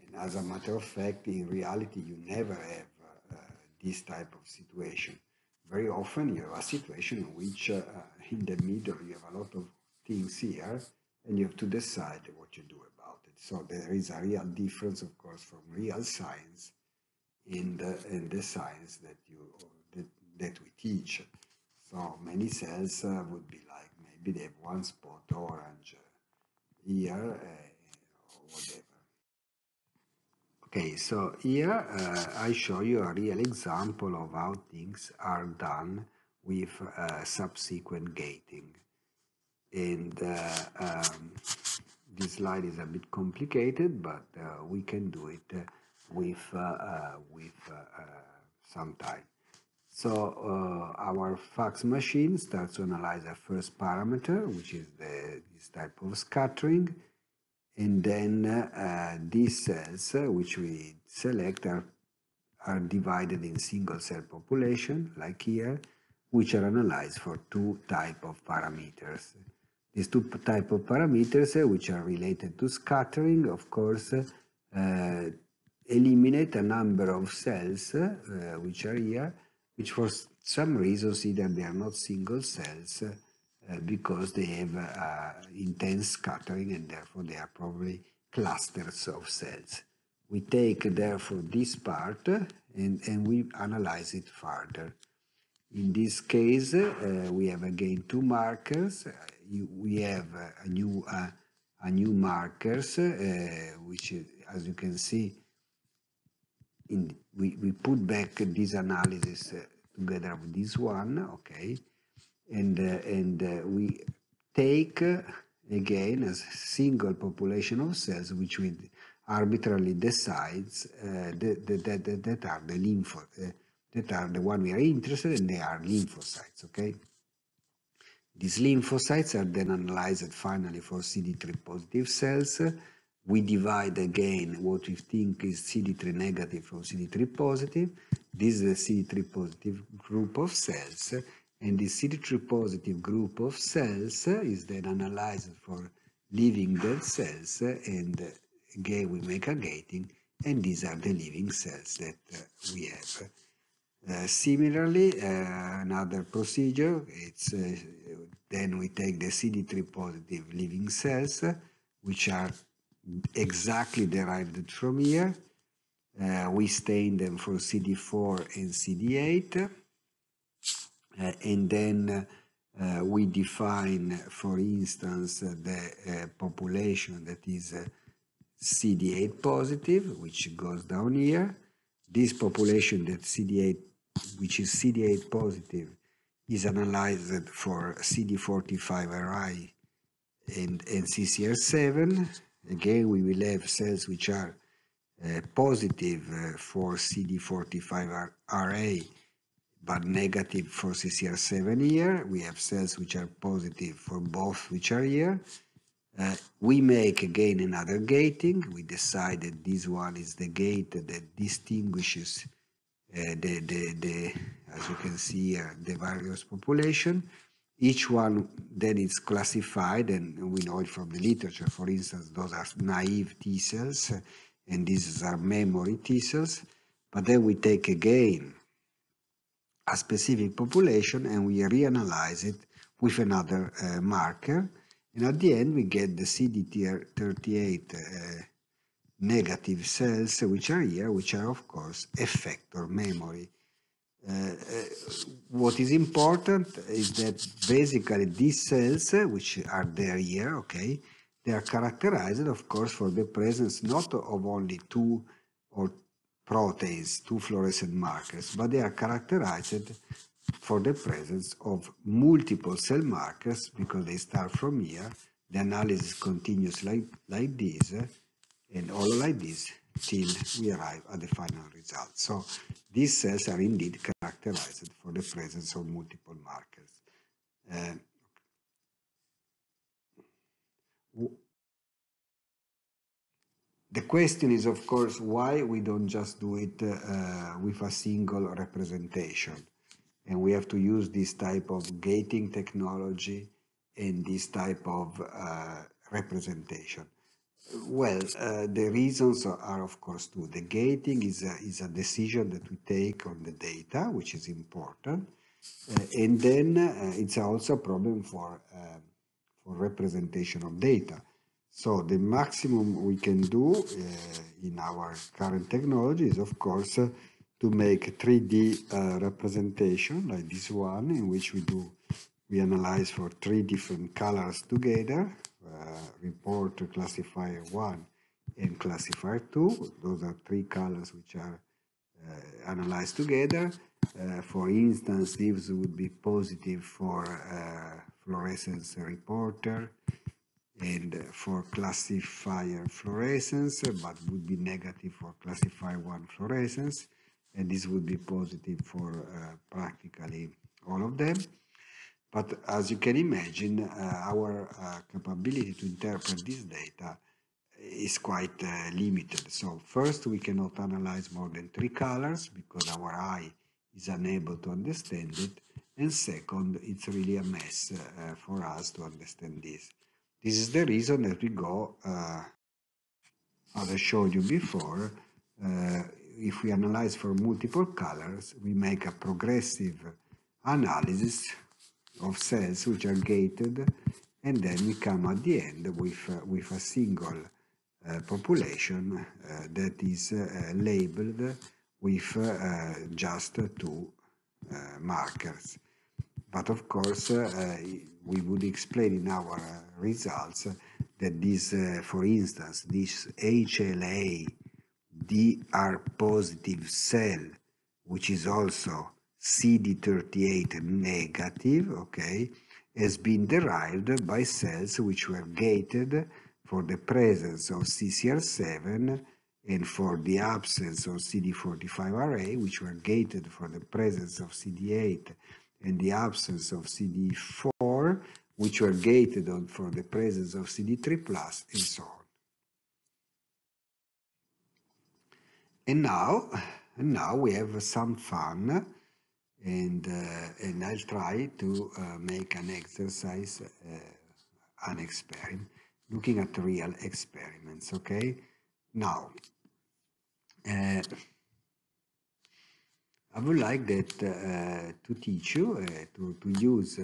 And as a matter of fact, in reality, you never have this type of situation very often you have a situation in which in the middle you have a lot of things here and you have to decide what you do about it. So there is a real difference, of course, from real science in the, in the science that, you, that, that we teach. So many cells uh, would be like maybe they have one spot orange here uh, or whatever. Okay, so here uh, I show you a real example of how things are done with uh, subsequent gating. And uh, um, this slide is a bit complicated, but uh, we can do it with, uh, with some time. So our FACS machine starts to analyze the first parameter, which is the, this type of scattering, and then uh, these cells uh, which we select are, are divided in single cell population like here which are analyzed for two type of parameters these two type of parameters uh, which are related to scattering of course uh, eliminate a number of cells uh, which are here which for some reasons either they are not single cells uh, because they have uh, intense scattering and therefore they are probably clusters of cells. We take therefore this part and, and we analyze it further. In this case, uh, we have again two markers. Uh, we have a new uh, a new markers, uh, which as you can see, in, we, we put back this analysis together with this one, okay, and, uh, and uh, we take uh, again a single population of cells which we arbitrarily decides uh, that, that, that, that are the lympho, uh, that are the one we are interested in, they are lymphocytes, okay? These lymphocytes are then analyzed finally for CD3 positive cells. We divide again what we think is CD3 negative from CD3 positive. This is the CD3 positive group of cells. And this CD3 positive group of cells is then analyzed for living dead cells. And again, we make a gating. And these are the living cells that we have. Uh, similarly, uh, another procedure, it's uh, then we take the CD3 positive living cells, which are exactly derived from here. Uh, we stain them for CD4 and CD8. Uh, and then we define, for instance, the population that is CD8 positive, which goes down here. This population that CD8 which is CD8 positive, is analyzed for CD45RA and, and CCR7. Again, we will have cells which are uh, positive uh, for CD45RA but negative for CCR7 here. We have cells which are positive for both which are here. Uh, we make again another gating. We decide that this one is the gate that distinguishes uh, the, the, the, as you can see here, the various population. Each one then is classified, and we know it from the literature, for instance, those are naive T cells, and these are memory T cells. But then we take again a specific population and we reanalyze it with another uh, marker. And at the end, we get the CD38 uh, negative cells, which are here, which are, of course, effector memory. Uh, uh, what is important is that basically these cells, which are there here, okay, they are characterized, of course, for the presence not of only two or proteins, two fluorescent markers, but they are characterized for the presence of multiple cell markers because they start from here. The analysis continues like, like this and all like this till we arrive at the final result. So these cells are indeed characterized for the presence of multiple markers. Uh, the question is, of course, why we don't just do it uh, with a single representation. And we have to use this type of gating technology and this type of uh, representation. Well, uh, the reasons are, of course, two. The gating is a, is a decision that we take on the data, which is important. Uh, and then uh, it's also a problem for, um, for representation of data. So the maximum we can do uh, in our current technology is, of course, uh, to make 3D uh, representation like this one, in which we do we analyze for three different colors together uh, report classifier 1 and classifier 2. Those are three colors which are uh, analyzed together. Uh, for instance, these would be positive for fluorescence reporter and for classifier fluorescence, but would be negative for classifier 1 fluorescence, and this would be positive for uh, practically all of them. But as you can imagine, uh, our uh, capability to interpret this data is quite uh, limited. So first, we cannot analyze more than three colors because our eye is unable to understand it. And second, it's really a mess uh, for us to understand this. This is the reason that we go, uh, as I showed you before, uh, if we analyze for multiple colors, we make a progressive analysis of cells which are gated and then we come at the end with, uh, with a single uh, population uh, that is uh, labeled with uh, just two markers. But of course, we would explain in our results that this, for instance, this HLA DR positive cell, which is also CD38 negative, okay, has been derived by cells which were gated for the presence of CCR7 and for the absence of CD45RA, which were gated for the presence of CD8 and the absence of CD4, which were gated on for the presence of CD3+, plus, and so on. And now, and now we have some fun, and, uh, and I'll try to uh, make an exercise, uh, an experiment, looking at real experiments, okay? Now, uh, I would like that uh, to teach you uh, to, to use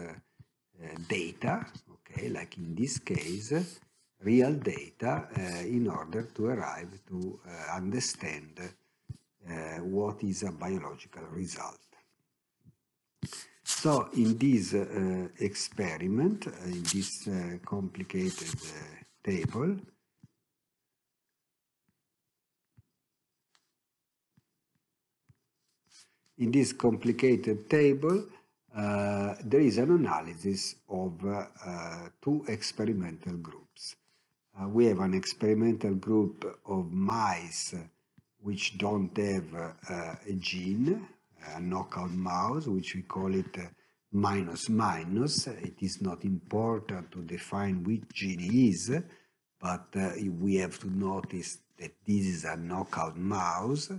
data, okay, like in this case, real data in order to arrive to understand what is a biological result. So in this uh, experiment, uh, in this uh, complicated table, in this complicated table, uh, there is an analysis of uh, uh, two experimental groups. Uh, we have an experimental group of mice which don't have uh, a gene, a knockout mouse, which we call it uh, minus minus. It is not important to define which gene is, but we have to notice that this is a knockout mouse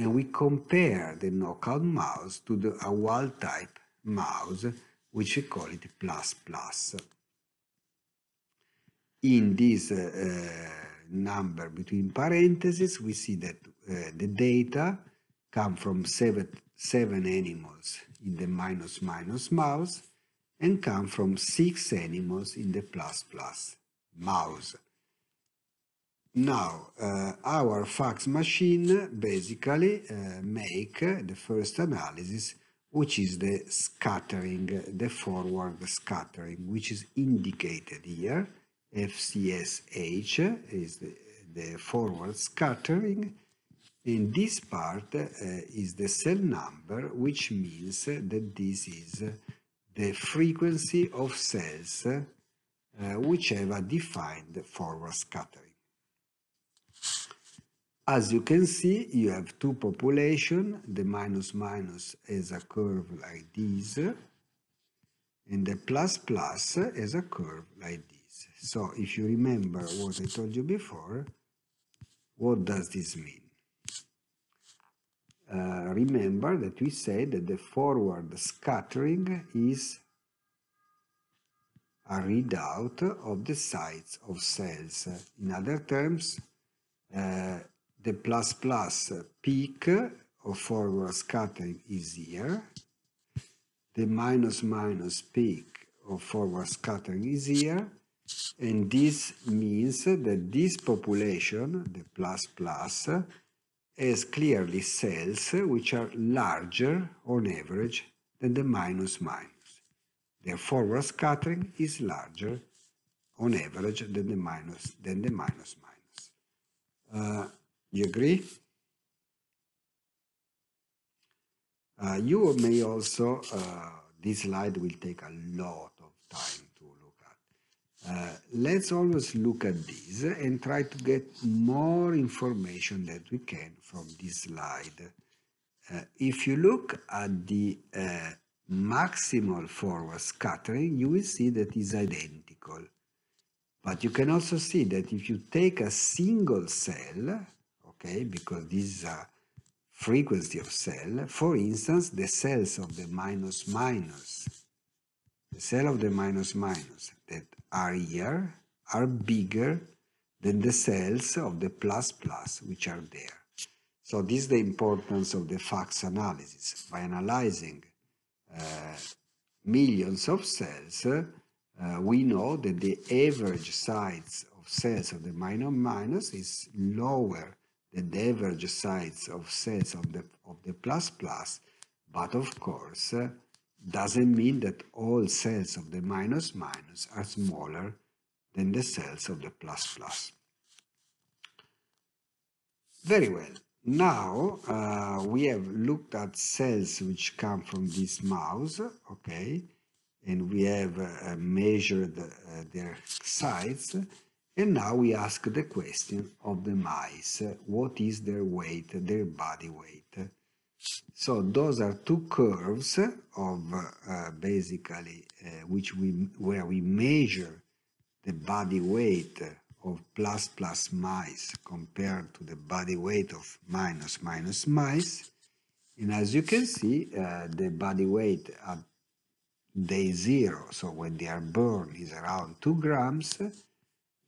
and we compare the knockout mouse to the a wild type mouse, which we call it plus plus. In this uh, uh, number between parentheses, we see that uh, the data come from seven, seven animals in the minus minus mouse and come from six animals in the plus plus mouse. Now, uh, our FACS machine basically uh, make the first analysis, which is the scattering, the forward scattering, which is indicated here. FCSH is the, the forward scattering. And this part uh, is the cell number, which means that this is the frequency of cells uh, which have a defined forward scattering. As you can see, you have two population. The minus minus is a curve like this, and the plus plus is a curve like this. So if you remember what I told you before, what does this mean? Uh, remember that we said that the forward scattering is a readout of the size of cells. In other terms, uh, the plus plus peak of forward scattering is here. The minus minus peak of forward scattering is here. And this means that this population, the plus plus, has clearly cells which are larger on average than the minus minus. Their forward scattering is larger on average than the minus than the minus minus. Uh, you agree? Uh, you may also, uh, this slide will take a lot of time. Uh, let's always look at this and try to get more information that we can from this slide. Uh, if you look at the uh, maximal forward scattering, you will see that is identical. But you can also see that if you take a single cell, okay, because this is a frequency of cell. For instance, the cells of the minus minus, the cell of the minus minus that are here are bigger than the cells of the plus plus which are there. So this is the importance of the FACS analysis. By analyzing uh, millions of cells, uh, we know that the average size of cells of the minus minus is lower than the average size of cells of the, of the plus plus, but of course uh, doesn't mean that all cells of the minus minus are smaller than the cells of the plus plus. Very well. Now uh, we have looked at cells which come from this mouse, okay, and we have uh, measured uh, their size And now we ask the question of the mice. What is their weight, their body weight? So those are two curves of uh, basically uh, which we where we measure the body weight of plus plus mice compared to the body weight of minus minus mice. And as you can see, uh, the body weight at day zero, so when they are born, is around 2 grams.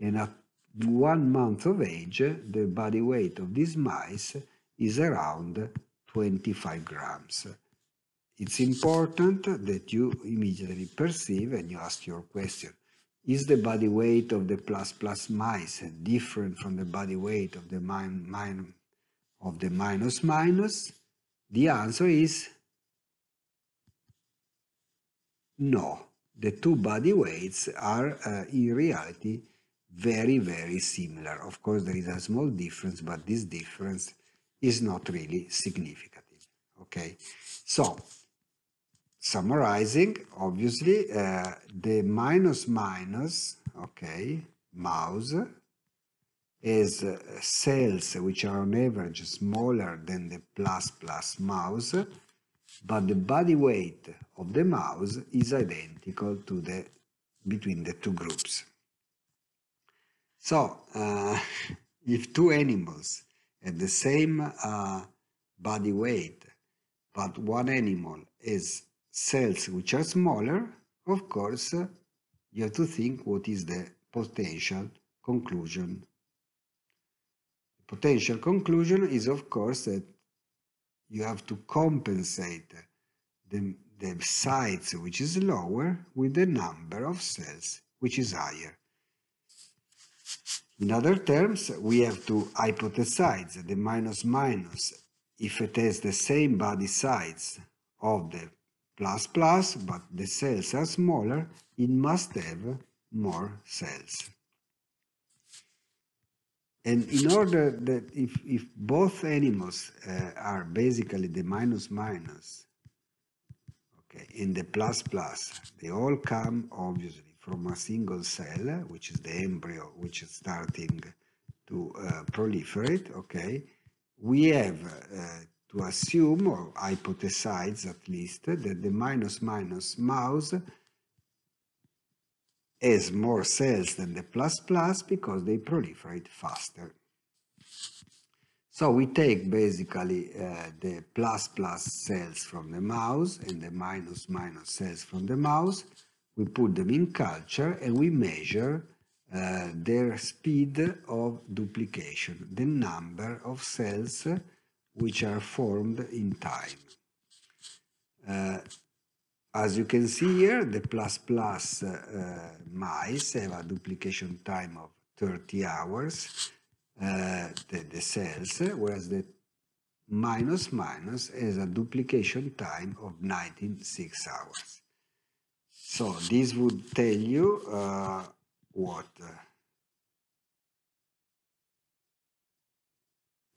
And at one month of age, the body weight of these mice is around 25 grams. It's important that you immediately perceive and you ask your question, is the body weight of the plus plus mice different from the body weight of the min, min, of the minus minus? The answer is no. The two body weights are uh, in reality very, very similar. Of course, there is a small difference, but this difference is not really significant. Okay, so summarizing, obviously, uh, the minus minus, okay, mouse is uh, cells which are on average smaller than the plus plus mouse, but the body weight of the mouse is identical to the between the two groups. So, uh, if two animals have the same uh, body weight, but one animal has cells which are smaller, of course, you have to think what is the potential conclusion. The potential conclusion is, of course, that you have to compensate the, the size which is lower with the number of cells which is higher. In other terms, we have to hypothesize the minus minus if it has the same body size of the plus plus, but the cells are smaller, it must have more cells. And in order that if, if both animals uh, are basically the minus minus, okay, in the plus plus, they all come obviously from a single cell, which is the embryo, which is starting to uh, proliferate, okay, we have uh, to assume, or hypothesize at least, that the minus minus mouse has more cells than the plus plus because they proliferate faster. So we take basically uh, the plus plus cells from the mouse and the minus minus cells from the mouse, we put them in culture and we measure uh, their speed of duplication, the number of cells which are formed in time. Uh, as you can see here, the plus plus uh, mice have a duplication time of 30 hours, uh, the, the cells, whereas the minus minus has a duplication time of 96 hours. So this would tell you uh, what uh,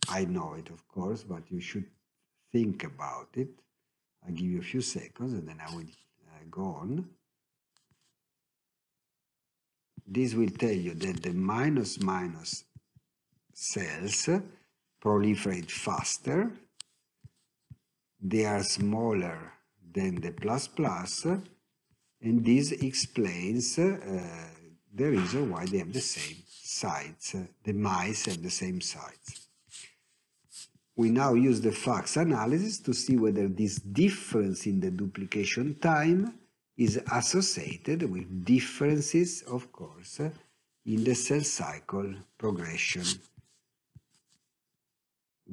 I know it, of course, but you should think about it. I'll give you a few seconds and then I will uh, go on. This will tell you that the minus minus cells proliferate faster. They are smaller than the plus plus and this explains uh, the reason why they have the same sides. The mice have the same sides. We now use the FACS analysis to see whether this difference in the duplication time is associated with differences, of course, in the cell cycle progression.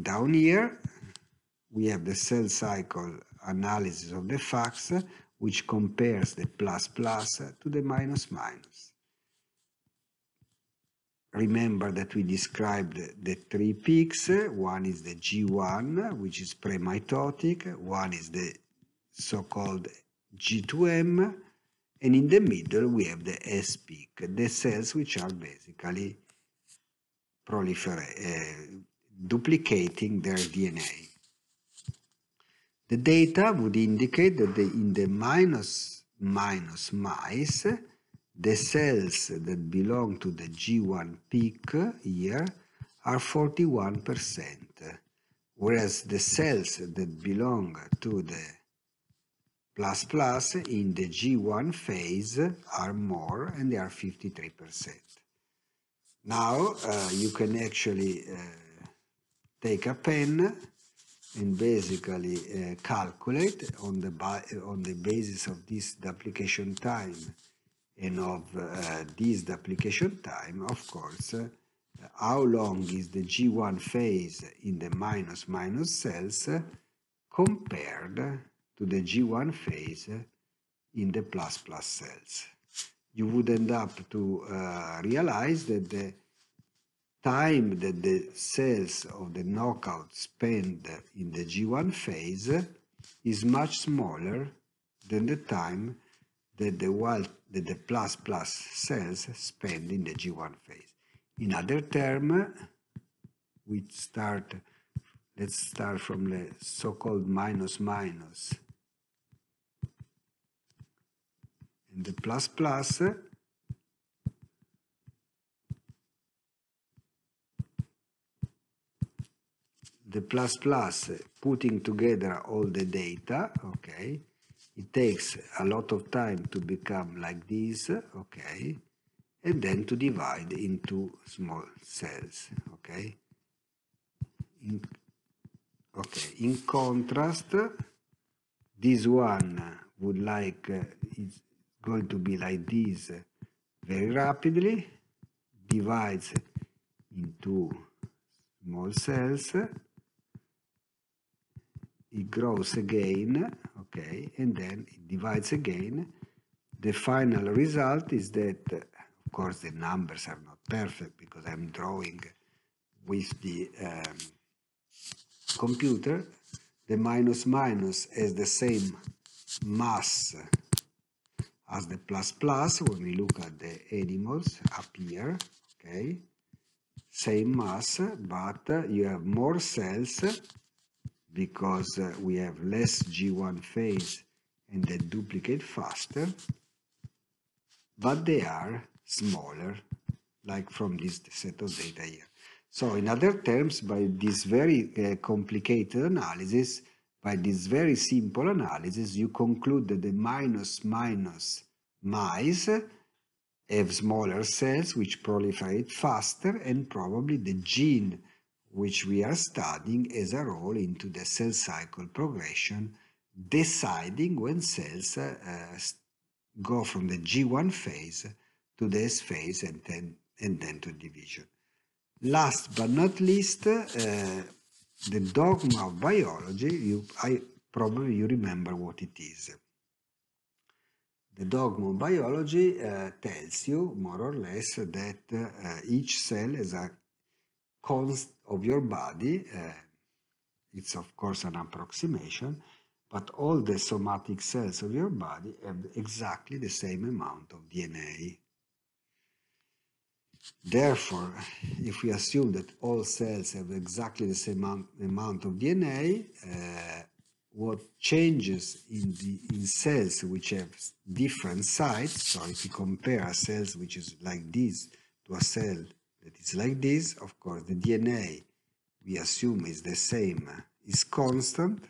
Down here, we have the cell cycle analysis of the FACS which compares the plus plus to the minus minus. Remember that we described the three peaks. One is the G1, which is premitotic. One is the so-called G2M. And in the middle, we have the S peak, the cells which are basically proliferate, uh, duplicating their DNA. The data would indicate that the, in the minus minus mice, the cells that belong to the G1 peak here are 41%, whereas the cells that belong to the plus plus in the G1 phase are more and they are 53%. Now uh, you can actually uh, take a pen and basically uh, calculate on the on the basis of this duplication time and of uh, this duplication time, of course, uh, how long is the G1 phase in the minus minus cells compared to the G1 phase in the plus plus cells. You would end up to uh, realize that the time that the cells of the knockout spend in the G1 phase is much smaller than the time that the wild that the plus plus cells spend in the G1 phase. In other terms, we start, let's start from the so-called minus minus and the plus plus the plus plus putting together all the data, okay, it takes a lot of time to become like this, okay, and then to divide into small cells, okay. In, okay, in contrast, this one would like, uh, it's going to be like this very rapidly, divides into small cells, it grows again, okay, and then it divides again. The final result is that, of course, the numbers are not perfect because I'm drawing with the um, computer. The minus minus has the same mass as the plus plus when we look at the animals up here, okay? Same mass, but you have more cells because uh, we have less G1 phase and they duplicate faster, but they are smaller, like from this set of data here. So in other terms, by this very uh, complicated analysis, by this very simple analysis, you conclude that the minus minus mice have smaller cells which proliferate faster and probably the gene which we are studying as a role into the cell cycle progression, deciding when cells uh, go from the G1 phase to the S phase and then, and then to division. Last but not least, uh, the dogma of biology, you, I, probably you remember what it is. The dogma of biology uh, tells you, more or less, that uh, each cell has a const of your body. Uh, it's of course an approximation, but all the somatic cells of your body have exactly the same amount of DNA. Therefore, if we assume that all cells have exactly the same amount of DNA, uh, what changes in the in cells which have different sites, so if you compare a cell which is like this to a cell that is like this, of course the DNA we assume is the same, uh, is constant,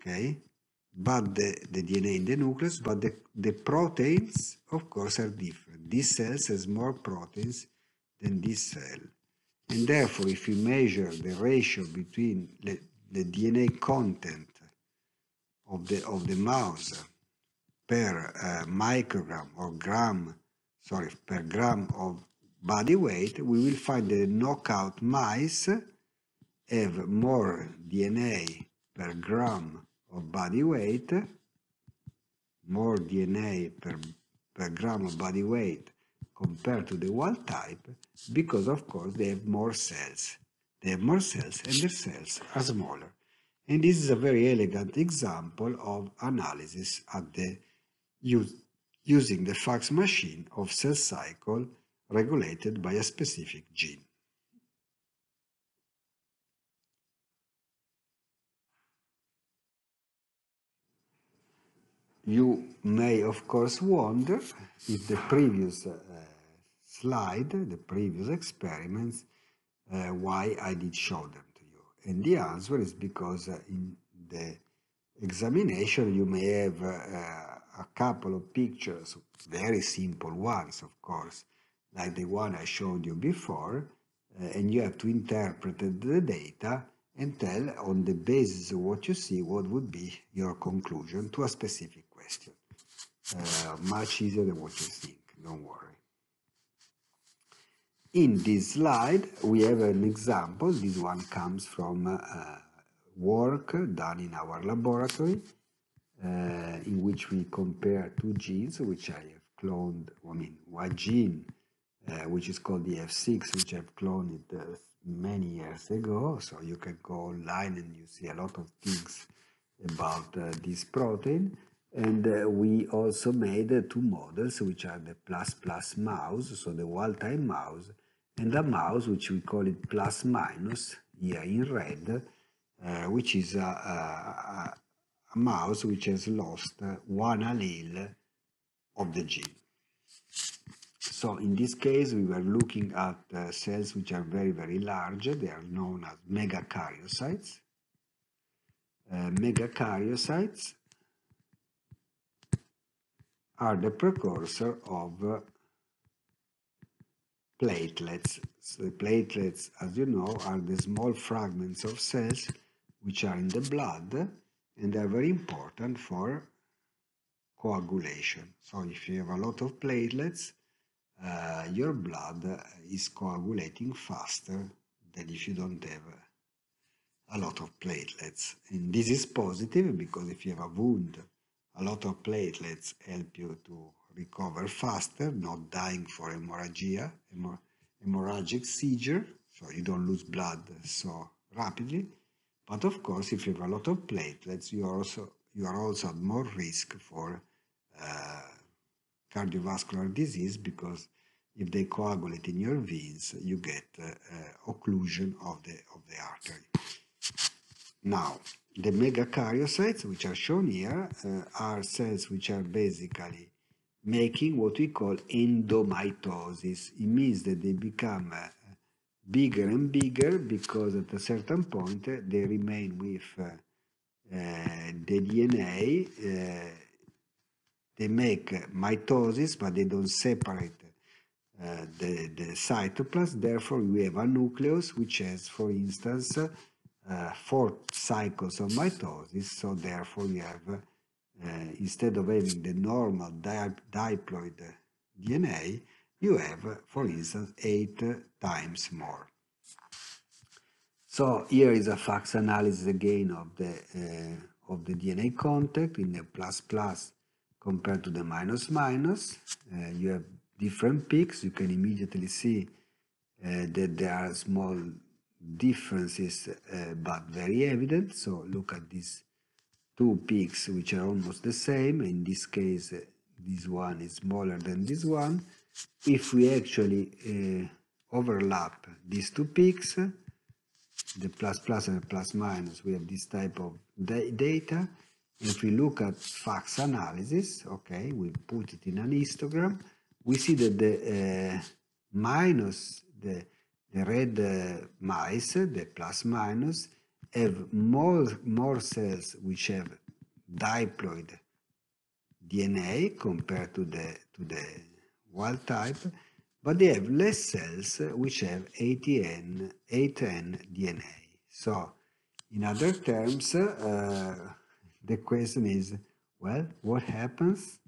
okay, but the, the DNA in the nucleus, but the, the proteins, of course, are different. This cell has more proteins than this cell. And therefore, if we measure the ratio between the, the DNA content of the, of the mouse per uh, microgram or gram, sorry, per gram of body weight, we will find that knockout mice have more DNA per gram of body weight, more DNA per, per gram of body weight compared to the wild type, because of course they have more cells. They have more cells and their cells are smaller. And this is a very elegant example of analysis at the use, using the FACS machine of cell cycle regulated by a specific gene. you may, of course, wonder if the previous uh, slide, the previous experiments, uh, why I did show them to you. And the answer is because uh, in the examination you may have uh, a couple of pictures, very simple ones, of course, like the one I showed you before, uh, and you have to interpret the data and tell on the basis of what you see what would be your conclusion to a specific question. Uh, much easier than what you think, don't worry. In this slide, we have an example. This one comes from uh, work done in our laboratory, in which we compare two genes, which I have cloned, I mean, one gene, uh, which is called the F6, which I've cloned uh, many years ago. So you can go online and you see a lot of things about uh, this protein. And uh, we also made uh, two models, which are the plus plus mouse, so the wild-type mouse, and a mouse, which we call it plus minus, here in red, uh, which is a, a, a, mouse which has lost one allele of the gene. So in this case, we were looking at uh, cells which are very, very large. They are known as megakaryocytes. Uh, megakaryocytes are the precursor of uh, platelets. So the platelets, as you know, are the small fragments of cells which are in the blood and they're very important for coagulation. So if you have a lot of platelets, uh, your blood is coagulating faster than if you don't have a lot of platelets. And this is positive because if you have a wound, a lot of platelets help you to recover faster, not dying for hemorrhagia, hemorrhagic seizure, so you don't lose blood so rapidly. But of course, if you have a lot of platelets, you are also you are also at more risk for uh, cardiovascular disease because if they coagulate in your veins, you get uh, uh, occlusion of the of the artery. Now, the megakaryocytes, which are shown here, uh, are cells which are basically making what we call endomitosis. It means that they become uh, bigger and bigger because at a certain point uh, they remain with uh, uh the DNA. Uh, they make mitosis, but they don't separate uh, the, the cytoplasm. Therefore, we have a nucleus which has, for instance, four cycles of mitosis. So therefore, we have uh, instead of having the normal di diploid DNA, you have, for instance, eight times more. So here is a FACS analysis again of the uh, of the DNA contact in the plus plus compared to the minus minus. Uh, you have different peaks. You can immediately see uh, that there are small differences, uh, but very evident. So look at these two peaks which are almost the same. In this case, this one is smaller than this one. If we actually uh, overlap these two peaks, the plus plus and the plus minus, we have this type of da data. If we look at FACS analysis, okay, we put it in an histogram, we see that the uh, minus, the, the red uh, mice, the plus minus, have more, more cells which have diploid DNA compared to the, to the wild type, but they have less cells which have 8N, 8N DNA. So, in other terms, uh, the question is, well, what happens?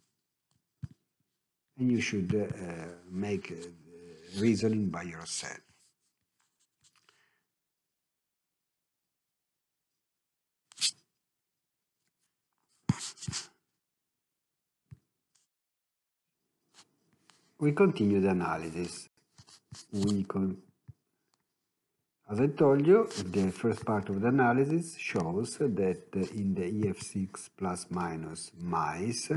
And you should uh, make uh, reasoning by yourself. We continue the analysis. We con As I told you, the first part of the analysis shows that in the EF6 plus minus mice,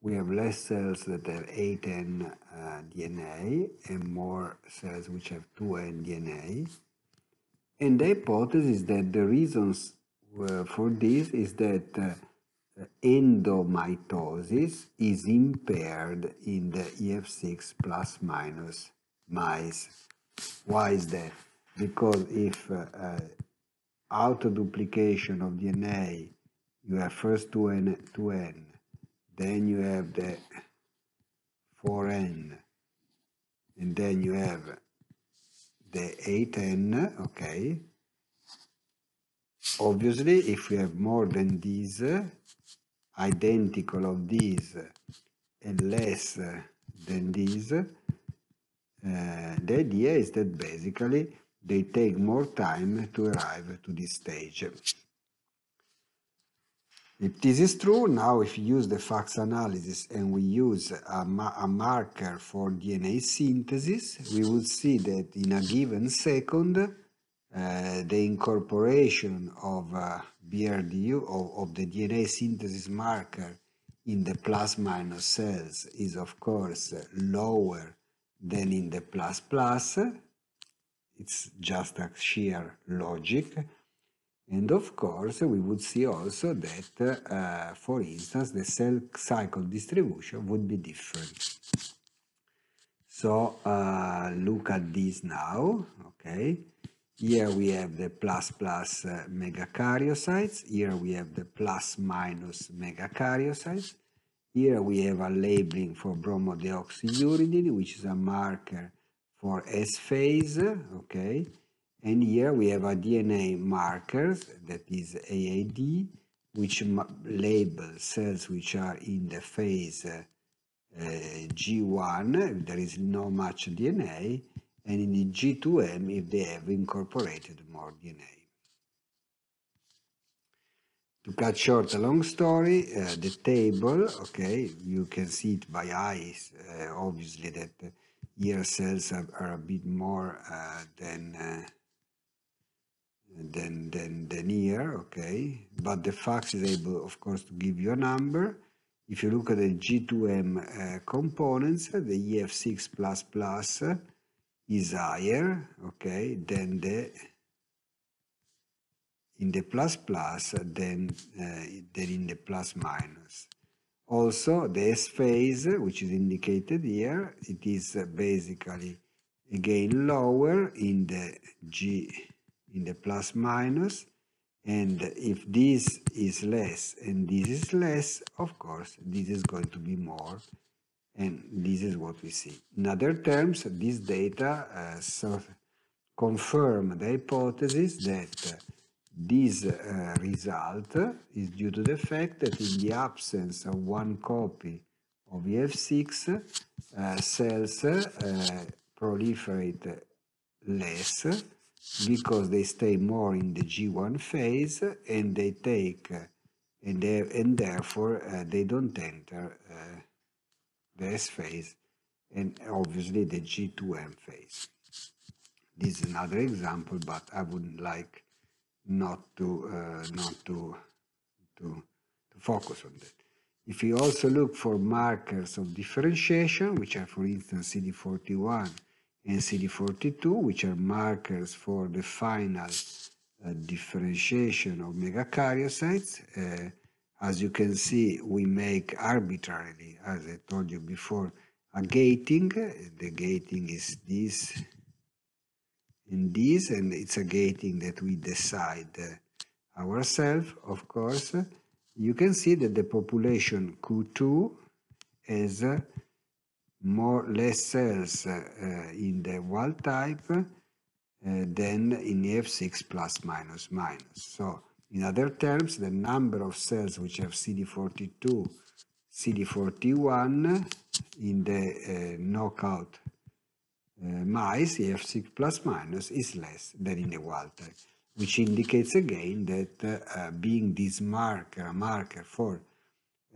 we have less cells that have 8N uh, DNA and more cells which have 2N DNA. And the hypothesis that the reasons uh, for this is that uh, endomitosis is impaired in the EF6 plus minus mice. Why is that? Because if uh, uh, auto-duplication of DNA, you have first 2n, 2n, then you have the 4n, and then you have the 8n, okay? Obviously, if we have more than these, identical of these and less than these, uh, the idea is that basically they take more time to arrive to this stage. If this is true, now if we use the FACS analysis and we use a, ma a, marker for DNA synthesis, we will see that in a given second, uh, the incorporation of uh, BRDU, of, the DNA synthesis marker in the plus minus cells is of course lower than in the plus plus. It's just a sheer logic. And of course, we would see also that, uh, for instance, the cell cycle distribution would be different. So uh, look at this now, okay? Here we have the plus plus uh, megakaryocytes. Here we have the plus minus megakaryocytes. Here we have a labeling for bromodeoxyuridine, which is a marker for S phase, okay? And here we have a DNA markers, that is AAD, which label cells which are in the phase uh, uh, G1, there is no much DNA, and in the G2M if they have incorporated more DNA. To cut short a long story, uh, the table, okay, you can see it by eyes, uh, obviously that here cells are, are, a bit more uh, than uh, than, than, than here, okay? But the FACS is able, of course, to give you a number. If you look at the G2M uh, components, the EF6++ is higher, okay, than the in the plus plus than, uh, in the plus minus. Also, the S phase, which is indicated here, it is basically again lower in the G in the plus minus and if this is less and this is less of course this is going to be more and this is what we see. In other terms this data uh, confirm the hypothesis that uh, this uh, result is due to the fact that in the absence of one copy of EF6 uh, cells uh, proliferate less because they stay more in the G1 phase and they take uh, and they, and therefore they don't enter the S phase and obviously the G2M phase. This is another example, but I would like not to uh, not to, to to focus on that. If you also look for markers of differentiation, which are for instance CD41 and CD42, which are markers for the final uh, differentiation of megakaryocytes. Uh, as you can see, we make arbitrarily, as I told you before, a gating. The gating is this and this, and it's a gating that we decide uh, ourselves, of course. You can see that the population Q2 has more less cells uh, in the wild type uh, than in F6 plus minus minus. So in other terms, the number of cells which have CD42, CD41 in the uh, knockout uh, mice, EF6 plus minus, is less than in the wild type, which indicates again that uh, being this marker, a marker for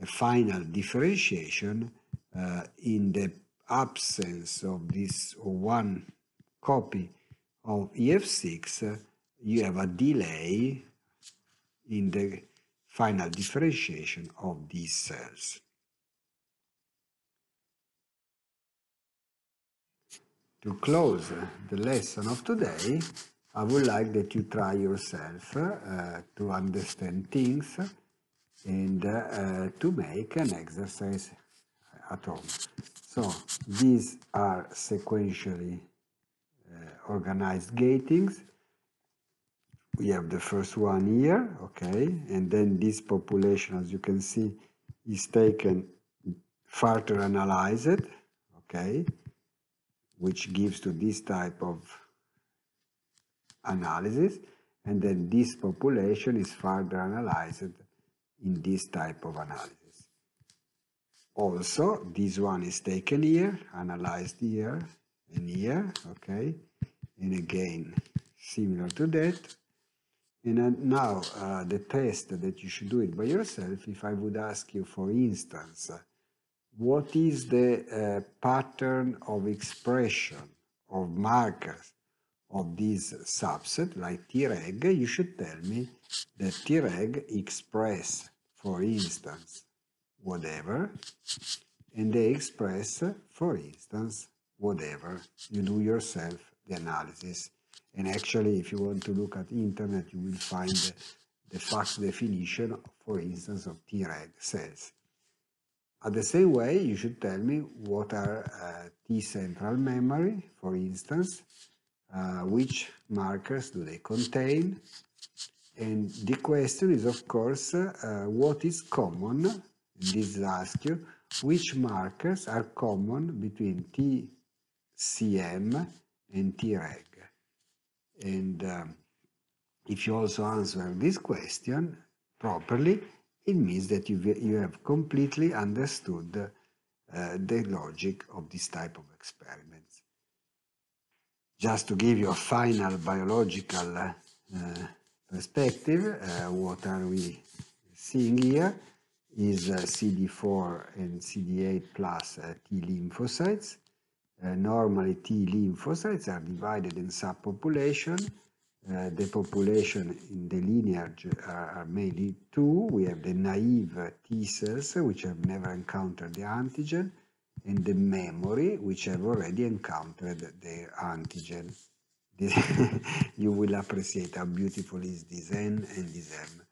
a final differentiation, uh, in the absence of this one copy of EF6, uh, you have a delay in the final differentiation of these cells. To close the lesson of today, I would like that you try yourself uh, to understand things and uh, to make an exercise at home. So these are sequentially uh, organized gatings. We have the first one here, okay, and then this population, as you can see, is taken further analyzed, okay, which gives to this type of analysis, and then this population is further analyzed in this type of analysis. Also, this one is taken here, analyzed here and here, okay, and again, similar to that. And now uh, the test that you should do it by yourself, if I would ask you, for instance, what is the uh, pattern of expression of markers of this subset, like Treg, you should tell me that Treg express, for instance, whatever, and they express, for instance, whatever. You do yourself the analysis. And actually, if you want to look at the internet, you will find the, the FACS definition, for instance, of Treg cells. At the same way, you should tell me what are uh, T central memory, for instance, uh, which markers do they contain, and the question is, of course, uh, what is common, this asks you, which markers are common between TCM and Treg. And um, if you also answer this question properly, it means that you, you have completely understood uh, the logic of this type of experiments. Just to give you a final biological uh, perspective, uh, what are we seeing here is uh, CD4 and CD8 plus uh, T lymphocytes. Uh, normally T lymphocytes are divided in subpopulation uh, the population in the lineage are, are, mainly two. We have the naive T cells, which have never encountered the antigen, and the memory, which have already encountered the antigen. you will appreciate how beautiful is this N and this M.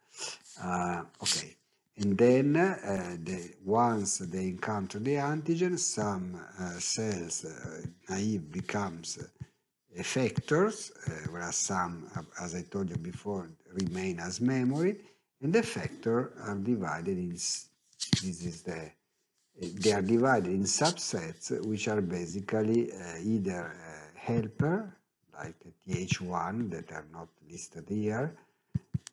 Uh, okay, and then uh, the, once they encounter the antigen, some uh, cells, uh, naive becomes effectors, uh, whereas some, as I told you before, remain as memory, and the effector are divided in, this is the, they are divided in subsets, which are basically uh, either uh, helper, like TH1 that are not listed here,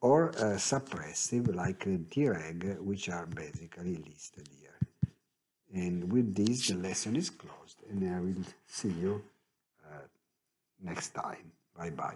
or uh, suppressive, like Treg, which are basically listed here. And with this, the lesson is closed, and I will see you next time. Bye bye.